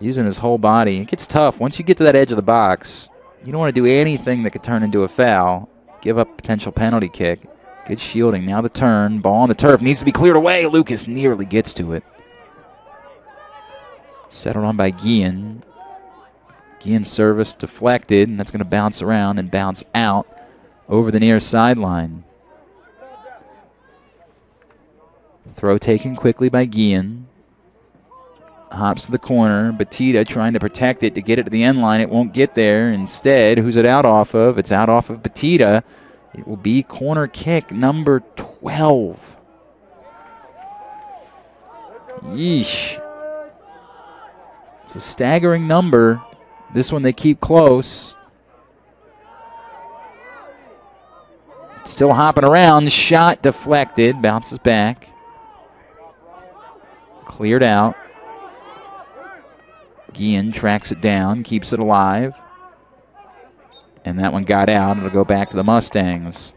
using his whole body. It gets tough. Once you get to that edge of the box, you don't want to do anything that could turn into a foul. Give up potential penalty kick. Good shielding. Now the turn. Ball on the turf. Needs to be cleared away. Lucas nearly gets to it. Settled on by Guillen. Guillen service deflected, and that's going to bounce around and bounce out over the near sideline. Throw taken quickly by Guillen. Hops to the corner. Batista trying to protect it to get it to the end line. It won't get there. Instead, who's it out off of? It's out off of Batista. It will be corner kick number 12. Yeesh. It's a staggering number. This one they keep close. Still hopping around. Shot deflected. Bounces back. Cleared out. Guillen tracks it down, keeps it alive. And that one got out. It'll go back to the Mustangs.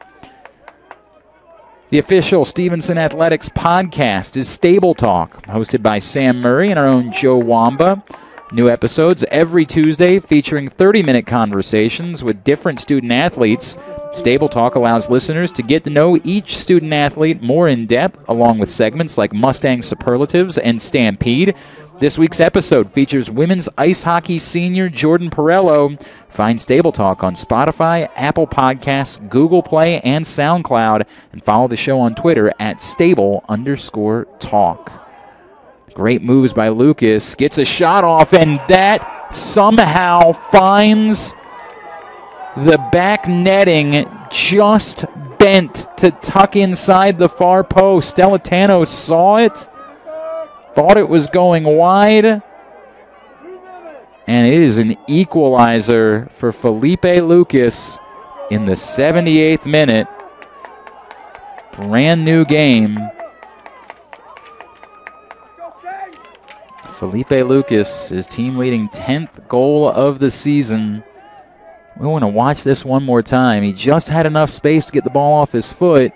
The official Stevenson Athletics podcast is Stable Talk, hosted by Sam Murray and our own Joe Wamba. New episodes every Tuesday featuring 30 minute conversations with different student athletes. Stable Talk allows listeners to get to know each student athlete more in depth, along with segments like Mustang Superlatives and Stampede. This week's episode features women's ice hockey senior Jordan Perello. Find Stable Talk on Spotify, Apple Podcasts, Google Play, and SoundCloud, and follow the show on Twitter at stable underscore talk. Great moves by Lucas. Gets a shot off, and that somehow finds the back netting just bent to tuck inside the far post. Stellitano saw it Thought it was going wide. And it is an equalizer for Felipe Lucas in the 78th minute. Brand new game. Felipe Lucas, his team leading 10th goal of the season. We want to watch this one more time. He just had enough space to get the ball off his foot.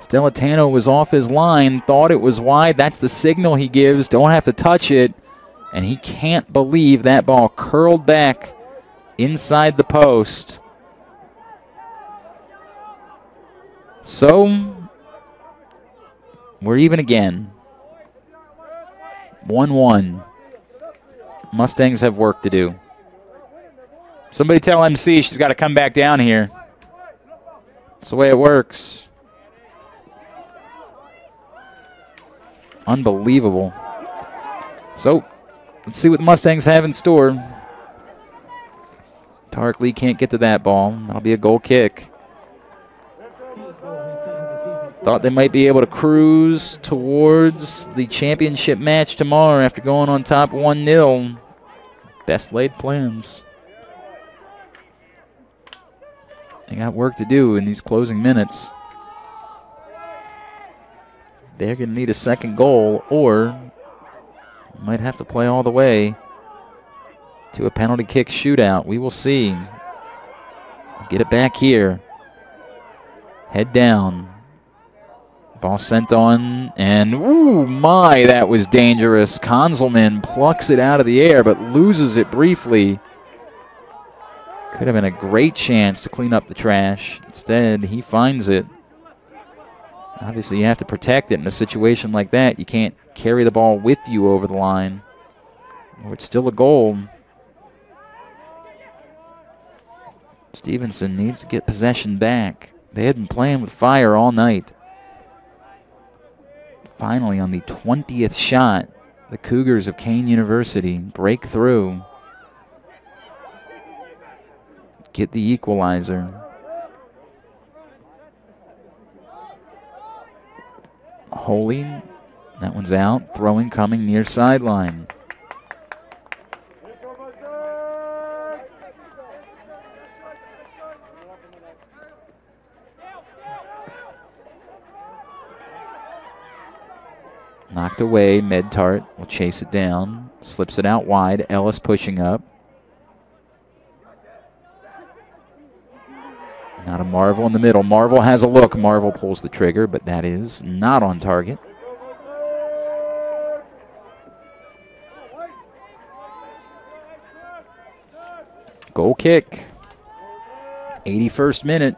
Stellitano was off his line, thought it was wide. That's the signal he gives. Don't have to touch it. And he can't believe that ball curled back inside the post. So, we're even again. 1 1. Mustangs have work to do. Somebody tell MC she's got to come back down here. That's the way it works. Unbelievable. So, let's see what the Mustangs have in store. Tarek Lee can't get to that ball. That'll be a goal kick. Thought they might be able to cruise towards the championship match tomorrow after going on top 1 0. Best laid plans. They got work to do in these closing minutes they're going to need a second goal or might have to play all the way to a penalty kick shootout. We will see. Get it back here. Head down. Ball sent on, and ooh, my, that was dangerous. Konzelman plucks it out of the air, but loses it briefly. Could have been a great chance to clean up the trash. Instead, he finds it. Obviously, you have to protect it in a situation like that. You can't carry the ball with you over the line, or it's still a goal. Stevenson needs to get possession back. They had been playing with fire all night. Finally, on the 20th shot, the Cougars of Kean University break through, get the equalizer. Holding. That one's out. Throwing coming near sideline. Knocked away. Medtart will chase it down. Slips it out wide. Ellis pushing up. Not a Marvel in the middle. Marvel has a look. Marvel pulls the trigger, but that is not on target. Goal kick. 81st minute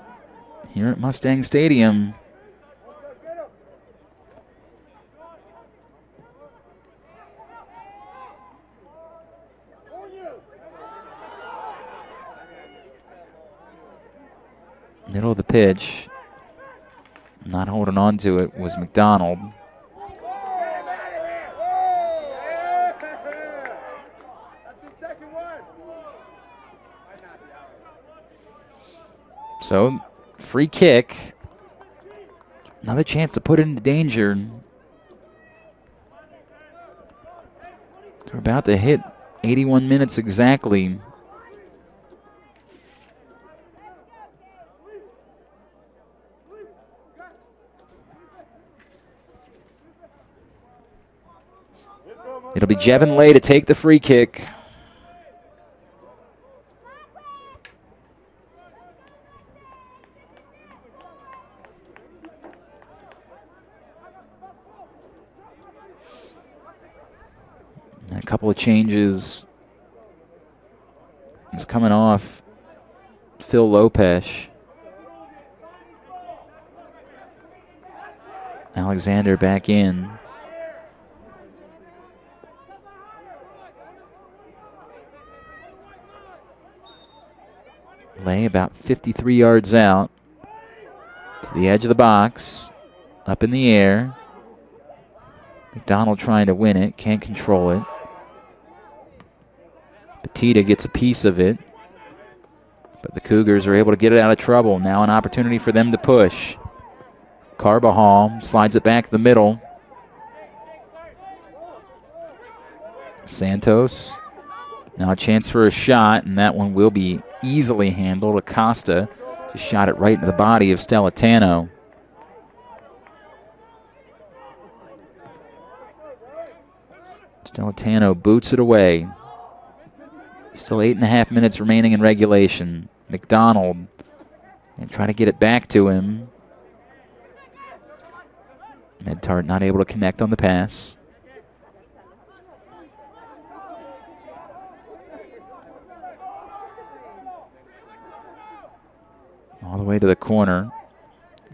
here at Mustang Stadium. Middle of the pitch. Not holding on to it was McDonald. So, free kick. Another chance to put it into danger. We're about to hit 81 minutes exactly. It'll be Jevin Lay to take the free kick. A couple of changes is coming off Phil Lopez. Alexander back in. Lay about 53 yards out to the edge of the box, up in the air. McDonald trying to win it, can't control it. Batista gets a piece of it, but the Cougars are able to get it out of trouble. Now an opportunity for them to push. Carbajal slides it back the middle. Santos. Now a chance for a shot, and that one will be easily handled. Acosta just shot it right into the body of Stellitano. Stellitano boots it away. Still eight and a half minutes remaining in regulation. McDonald and try to get it back to him. Medtart not able to connect on the pass. All the way to the corner.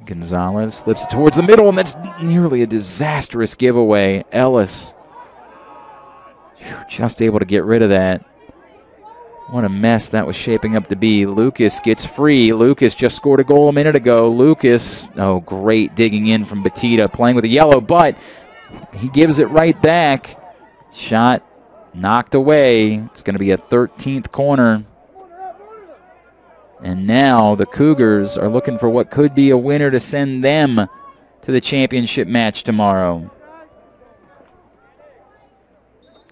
Gonzalez slips towards the middle, and that's nearly a disastrous giveaway. Ellis just able to get rid of that. What a mess that was shaping up to be. Lucas gets free. Lucas just scored a goal a minute ago. Lucas, oh, great digging in from Batista, playing with a yellow, but he gives it right back. Shot knocked away. It's going to be a 13th corner. And now the Cougars are looking for what could be a winner to send them to the championship match tomorrow.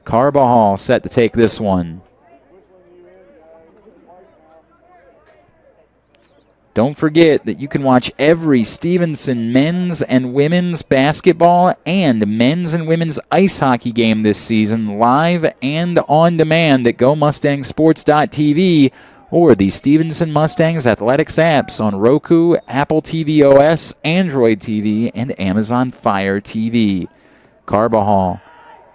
Carbajal set to take this one. Don't forget that you can watch every Stevenson men's and women's basketball and men's and women's ice hockey game this season live and on demand at GoMustangSports.tv or the Stevenson Mustangs Athletics apps on Roku, Apple TV OS, Android TV, and Amazon Fire TV. Carbajal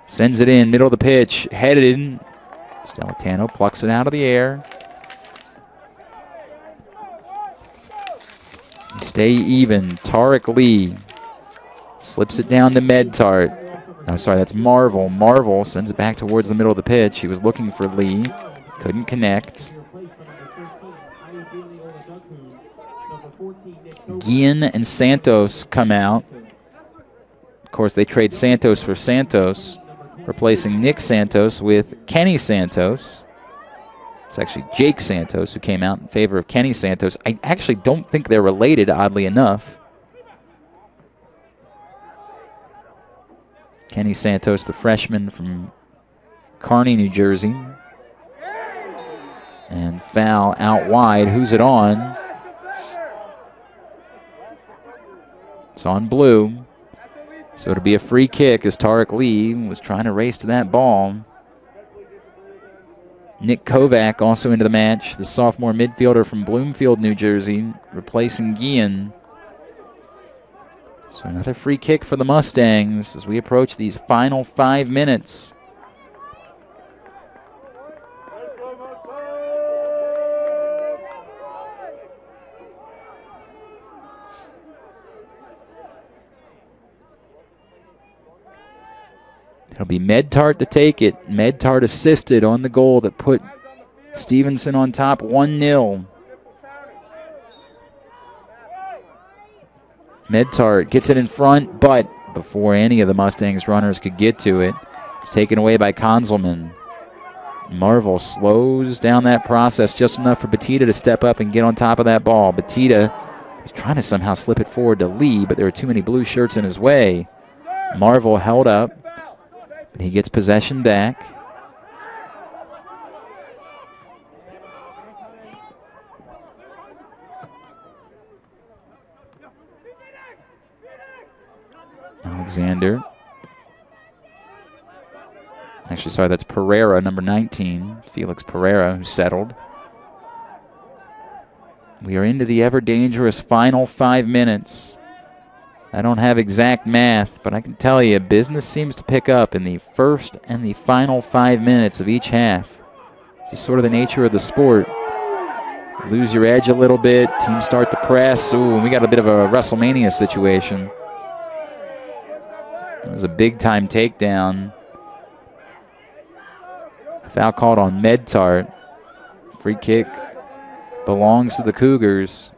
sends it in, middle of the pitch, headed in. Stellitano plucks it out of the air. Stay even. Tarek Lee slips it down to Medtart. No, sorry, that's Marvel. Marvel sends it back towards the middle of the pitch. He was looking for Lee. Couldn't connect. Guillen and Santos come out. Of course, they trade Santos for Santos, replacing Nick Santos with Kenny Santos. It's actually Jake Santos who came out in favor of Kenny Santos. I actually don't think they're related, oddly enough. Kenny Santos, the freshman from Kearny, New Jersey. And foul out wide. Who's it on? It's on blue. So it'll be a free kick as Tarek Lee was trying to race to that ball. Nick Kovac also into the match, the sophomore midfielder from Bloomfield, New Jersey, replacing Guillen. So another free kick for the Mustangs as we approach these final five minutes. It'll be Medtart to take it. Medtart assisted on the goal that put Stevenson on top 1 0. Medtart gets it in front, but before any of the Mustangs runners could get to it, it's taken away by Konzelman. Marvel slows down that process just enough for Batista to step up and get on top of that ball. Batista is trying to somehow slip it forward to Lee, but there are too many blue shirts in his way. Marvel held up. But he gets possession back. Alexander. Actually, sorry, that's Pereira, number 19. Felix Pereira, who settled. We are into the ever dangerous final five minutes. I don't have exact math, but I can tell you business seems to pick up in the first and the final five minutes of each half. It's just sort of the nature of the sport. Lose your edge a little bit, teams start to press. Ooh, and we got a bit of a WrestleMania situation. It was a big time takedown. Foul called on Medtart. Free kick belongs to the Cougars.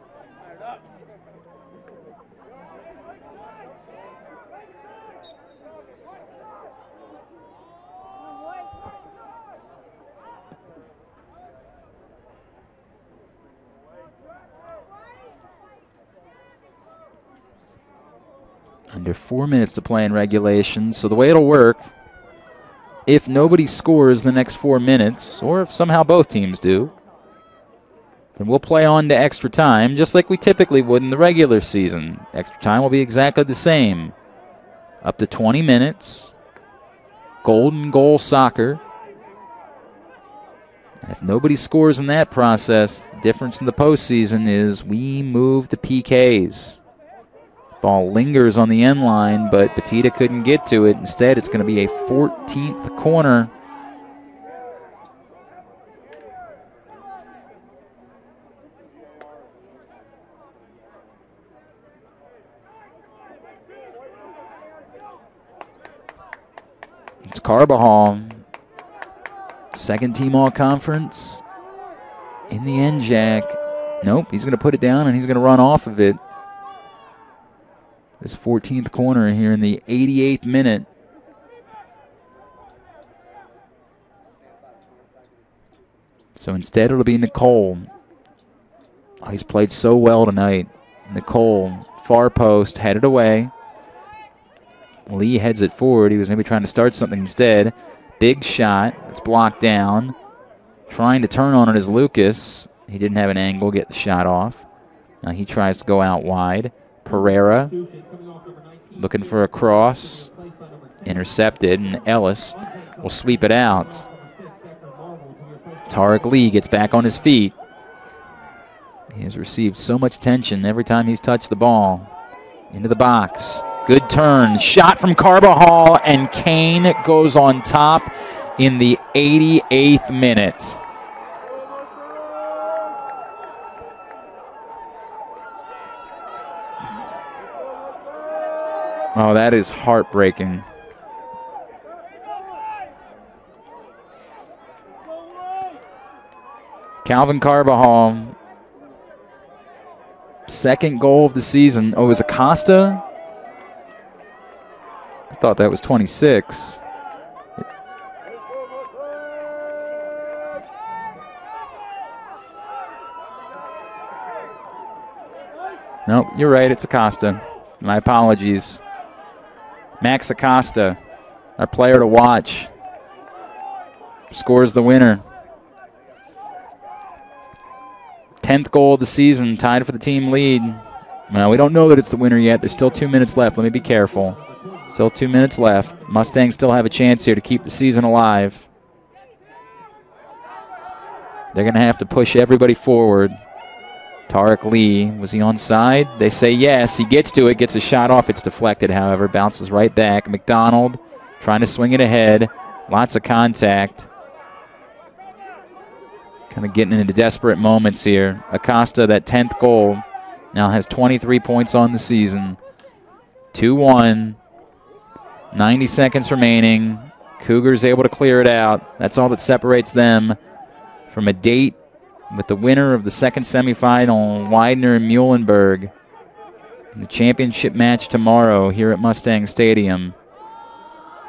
Under four minutes to play in regulation. So the way it'll work, if nobody scores the next four minutes, or if somehow both teams do, then we'll play on to extra time, just like we typically would in the regular season. Extra time will be exactly the same. Up to 20 minutes. Golden goal soccer. If nobody scores in that process, the difference in the postseason is we move to PKs. Ball lingers on the end line, but Batista couldn't get to it. Instead, it's going to be a 14th corner. It's Carbajal, second team all conference. In the end, Jack. Nope, he's going to put it down and he's going to run off of it. This 14th corner here in the 88th minute. So instead, it'll be Nicole. Oh, he's played so well tonight. Nicole, far post, headed away. Lee heads it forward. He was maybe trying to start something instead. Big shot. It's blocked down. Trying to turn on it is Lucas. He didn't have an angle, get the shot off. Now he tries to go out wide. Pereira looking for a cross. Intercepted, and Ellis will sweep it out. Tarek Lee gets back on his feet. He has received so much attention every time he's touched the ball. Into the box. Good turn. Shot from Carbajal, and Kean goes on top in the 88th minute. Oh, that is heartbreaking. Calvin Carbajal, second goal of the season. Oh, it was Acosta? I thought that was 26. Nope, you're right. It's Acosta. My apologies. Max Acosta, our player to watch, scores the winner. 10th goal of the season, tied for the team lead. Well, we don't know that it's the winner yet. There's still two minutes left. Let me be careful. Still two minutes left. Mustangs still have a chance here to keep the season alive. They're going to have to push everybody forward. Tarek Lee, was he on side? They say yes. He gets to it, gets a shot off. It's deflected, however. Bounces right back. McDonald trying to swing it ahead. Lots of contact. Kind of getting into desperate moments here. Acosta, that 10th goal, now has 23 points on the season. 2 1. 90 seconds remaining. Cougars able to clear it out. That's all that separates them from a date with the winner of the second semifinal, Widener and Muhlenberg, in the championship match tomorrow here at Mustang Stadium.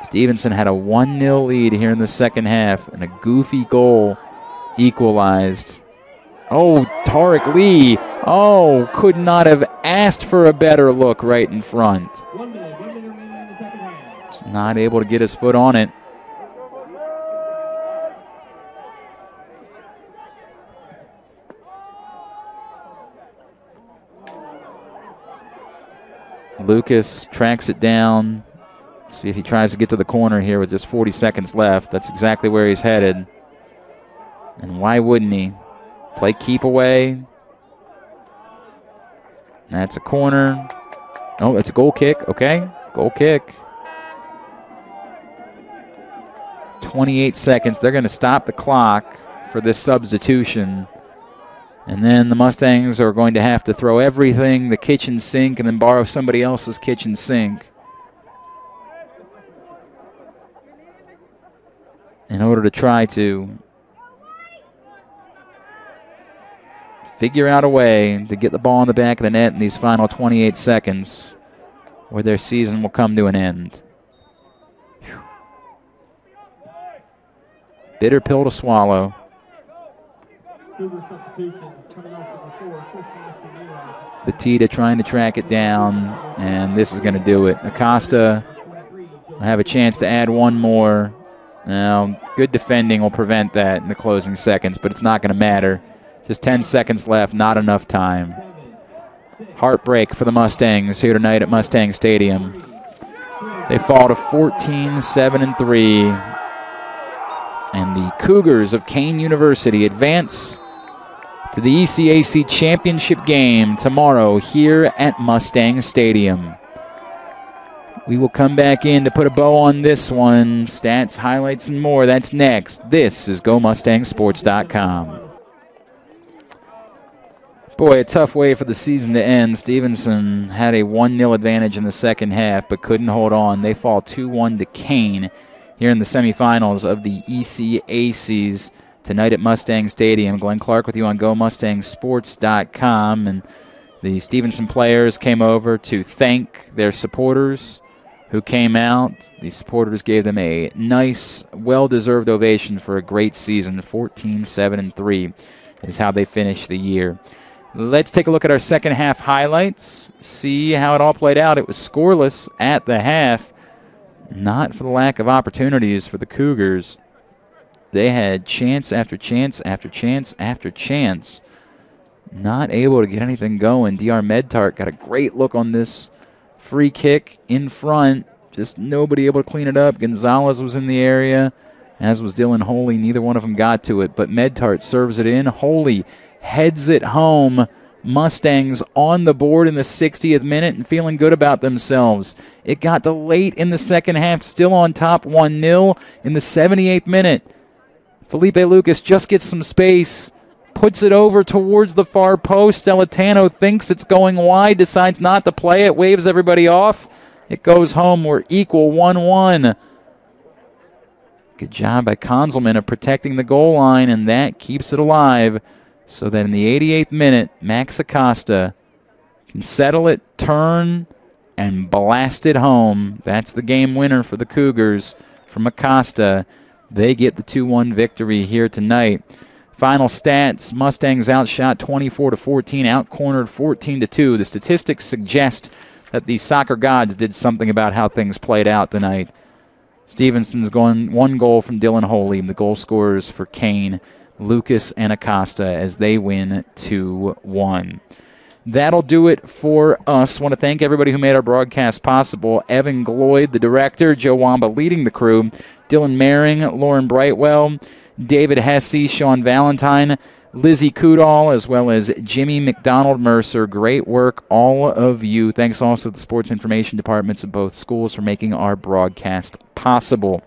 Stevenson had a 1 0 lead here in the second half, and a goofy goal equalized. Oh, Tarek Lee. Oh, could not have asked for a better look right in front. not able to get his foot on it. Lucas tracks it down. See if he tries to get to the corner here with just 40 seconds left. That's exactly where he's headed. And why wouldn't he? Play keep away. That's a corner. Oh, it's a goal kick. Okay. Goal kick. 28 seconds. They're going to stop the clock for this substitution. And then the Mustangs are going to have to throw everything, the kitchen sink, and then borrow somebody else's kitchen sink in order to try to figure out a way to get the ball in the back of the net in these final 28 seconds where their season will come to an end. Whew. Bitter pill to swallow. Batista trying to track it down, and this is going to do it. Acosta will have a chance to add one more. Now, good defending will prevent that in the closing seconds, but it's not going to matter. Just 10 seconds left, not enough time. Heartbreak for the Mustangs here tonight at Mustang Stadium. They fall to 14 7 and 3. And the Cougars of Kean University advance to the ECAC championship game tomorrow here at Mustang Stadium. We will come back in to put a bow on this one. Stats, highlights, and more. That's next. This is GoMustangSports.com. Boy, a tough way for the season to end. Stevenson had a 1 0 advantage in the second half, but couldn't hold on. They fall 2 1 to Kean here in the semifinals of the ECACs tonight at Mustang Stadium. Glenn Clark with you on GoMustangSports.com. And the Stevenson players came over to thank their supporters who came out. The supporters gave them a nice, well deserved ovation for a great season. 14 7 and 3 is how they finished the year. Let's take a look at our second half highlights, see how it all played out. It was scoreless at the half, not for the lack of opportunities for the Cougars. They had chance after chance after chance after chance, not able to get anything going. DR Medtart got a great look on this free kick in front, just nobody able to clean it up. Gonzalez was in the area, as was Dylan Holy. Neither one of them got to it, but Medtart serves it in. Holy heads it home. Mustangs on the board in the 60th minute and feeling good about themselves. It got to late in the second half, still on top 1 0 in the 78th minute. Felipe Lucas just gets some space, puts it over towards the far post. Stellitano thinks it's going wide, decides not to play it, waves everybody off. It goes home. We're equal 1 1. Good job by Konzelman of protecting the goal line, and that keeps it alive. So that in the 88th minute, Max Acosta can settle it, turn, and blast it home. That's the game winner for the Cougars from Acosta. They get the 2 1 victory here tonight. Final stats Mustangs outshot 24 to 14, outcornered 14 to 2. The statistics suggest that the soccer gods did something about how things played out tonight. Stevenson's going one goal from Dylan Holy, the goal scorers for Kean, Lucas and Acosta as they win 2 1. That'll do it for us. Want to thank everybody who made our broadcast possible. Evan Gloyd, the director, Joe Wamba leading the crew, Dylan Maring, Lauren Brightwell, David Hesse, Sean Valentine, Lizzie Kudall, as well as Jimmy McDonald Mercer. Great work, all of you. Thanks also to the sports information departments of both schools for making our broadcast possible.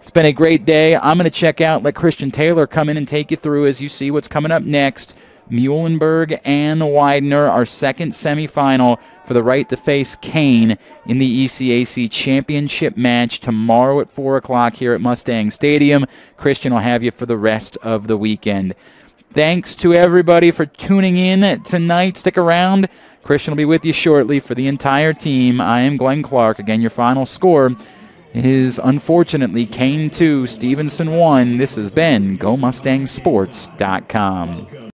It's been a great day. I'm going to check out, let Christian Taylor come in and take you through as you see what's coming up next. Muhlenberg and Widener, our second semifinal for the right to face Kean in the ECAC championship match tomorrow at 4 o'clock here at Mustang Stadium. Christian will have you for the rest of the weekend. Thanks to everybody for tuning in tonight. Stick around. Christian will be with you shortly for the entire team. I am Glenn Clark. Again, your final score is unfortunately Kean 2, Stevenson 1. This has been GoMustangSports.com.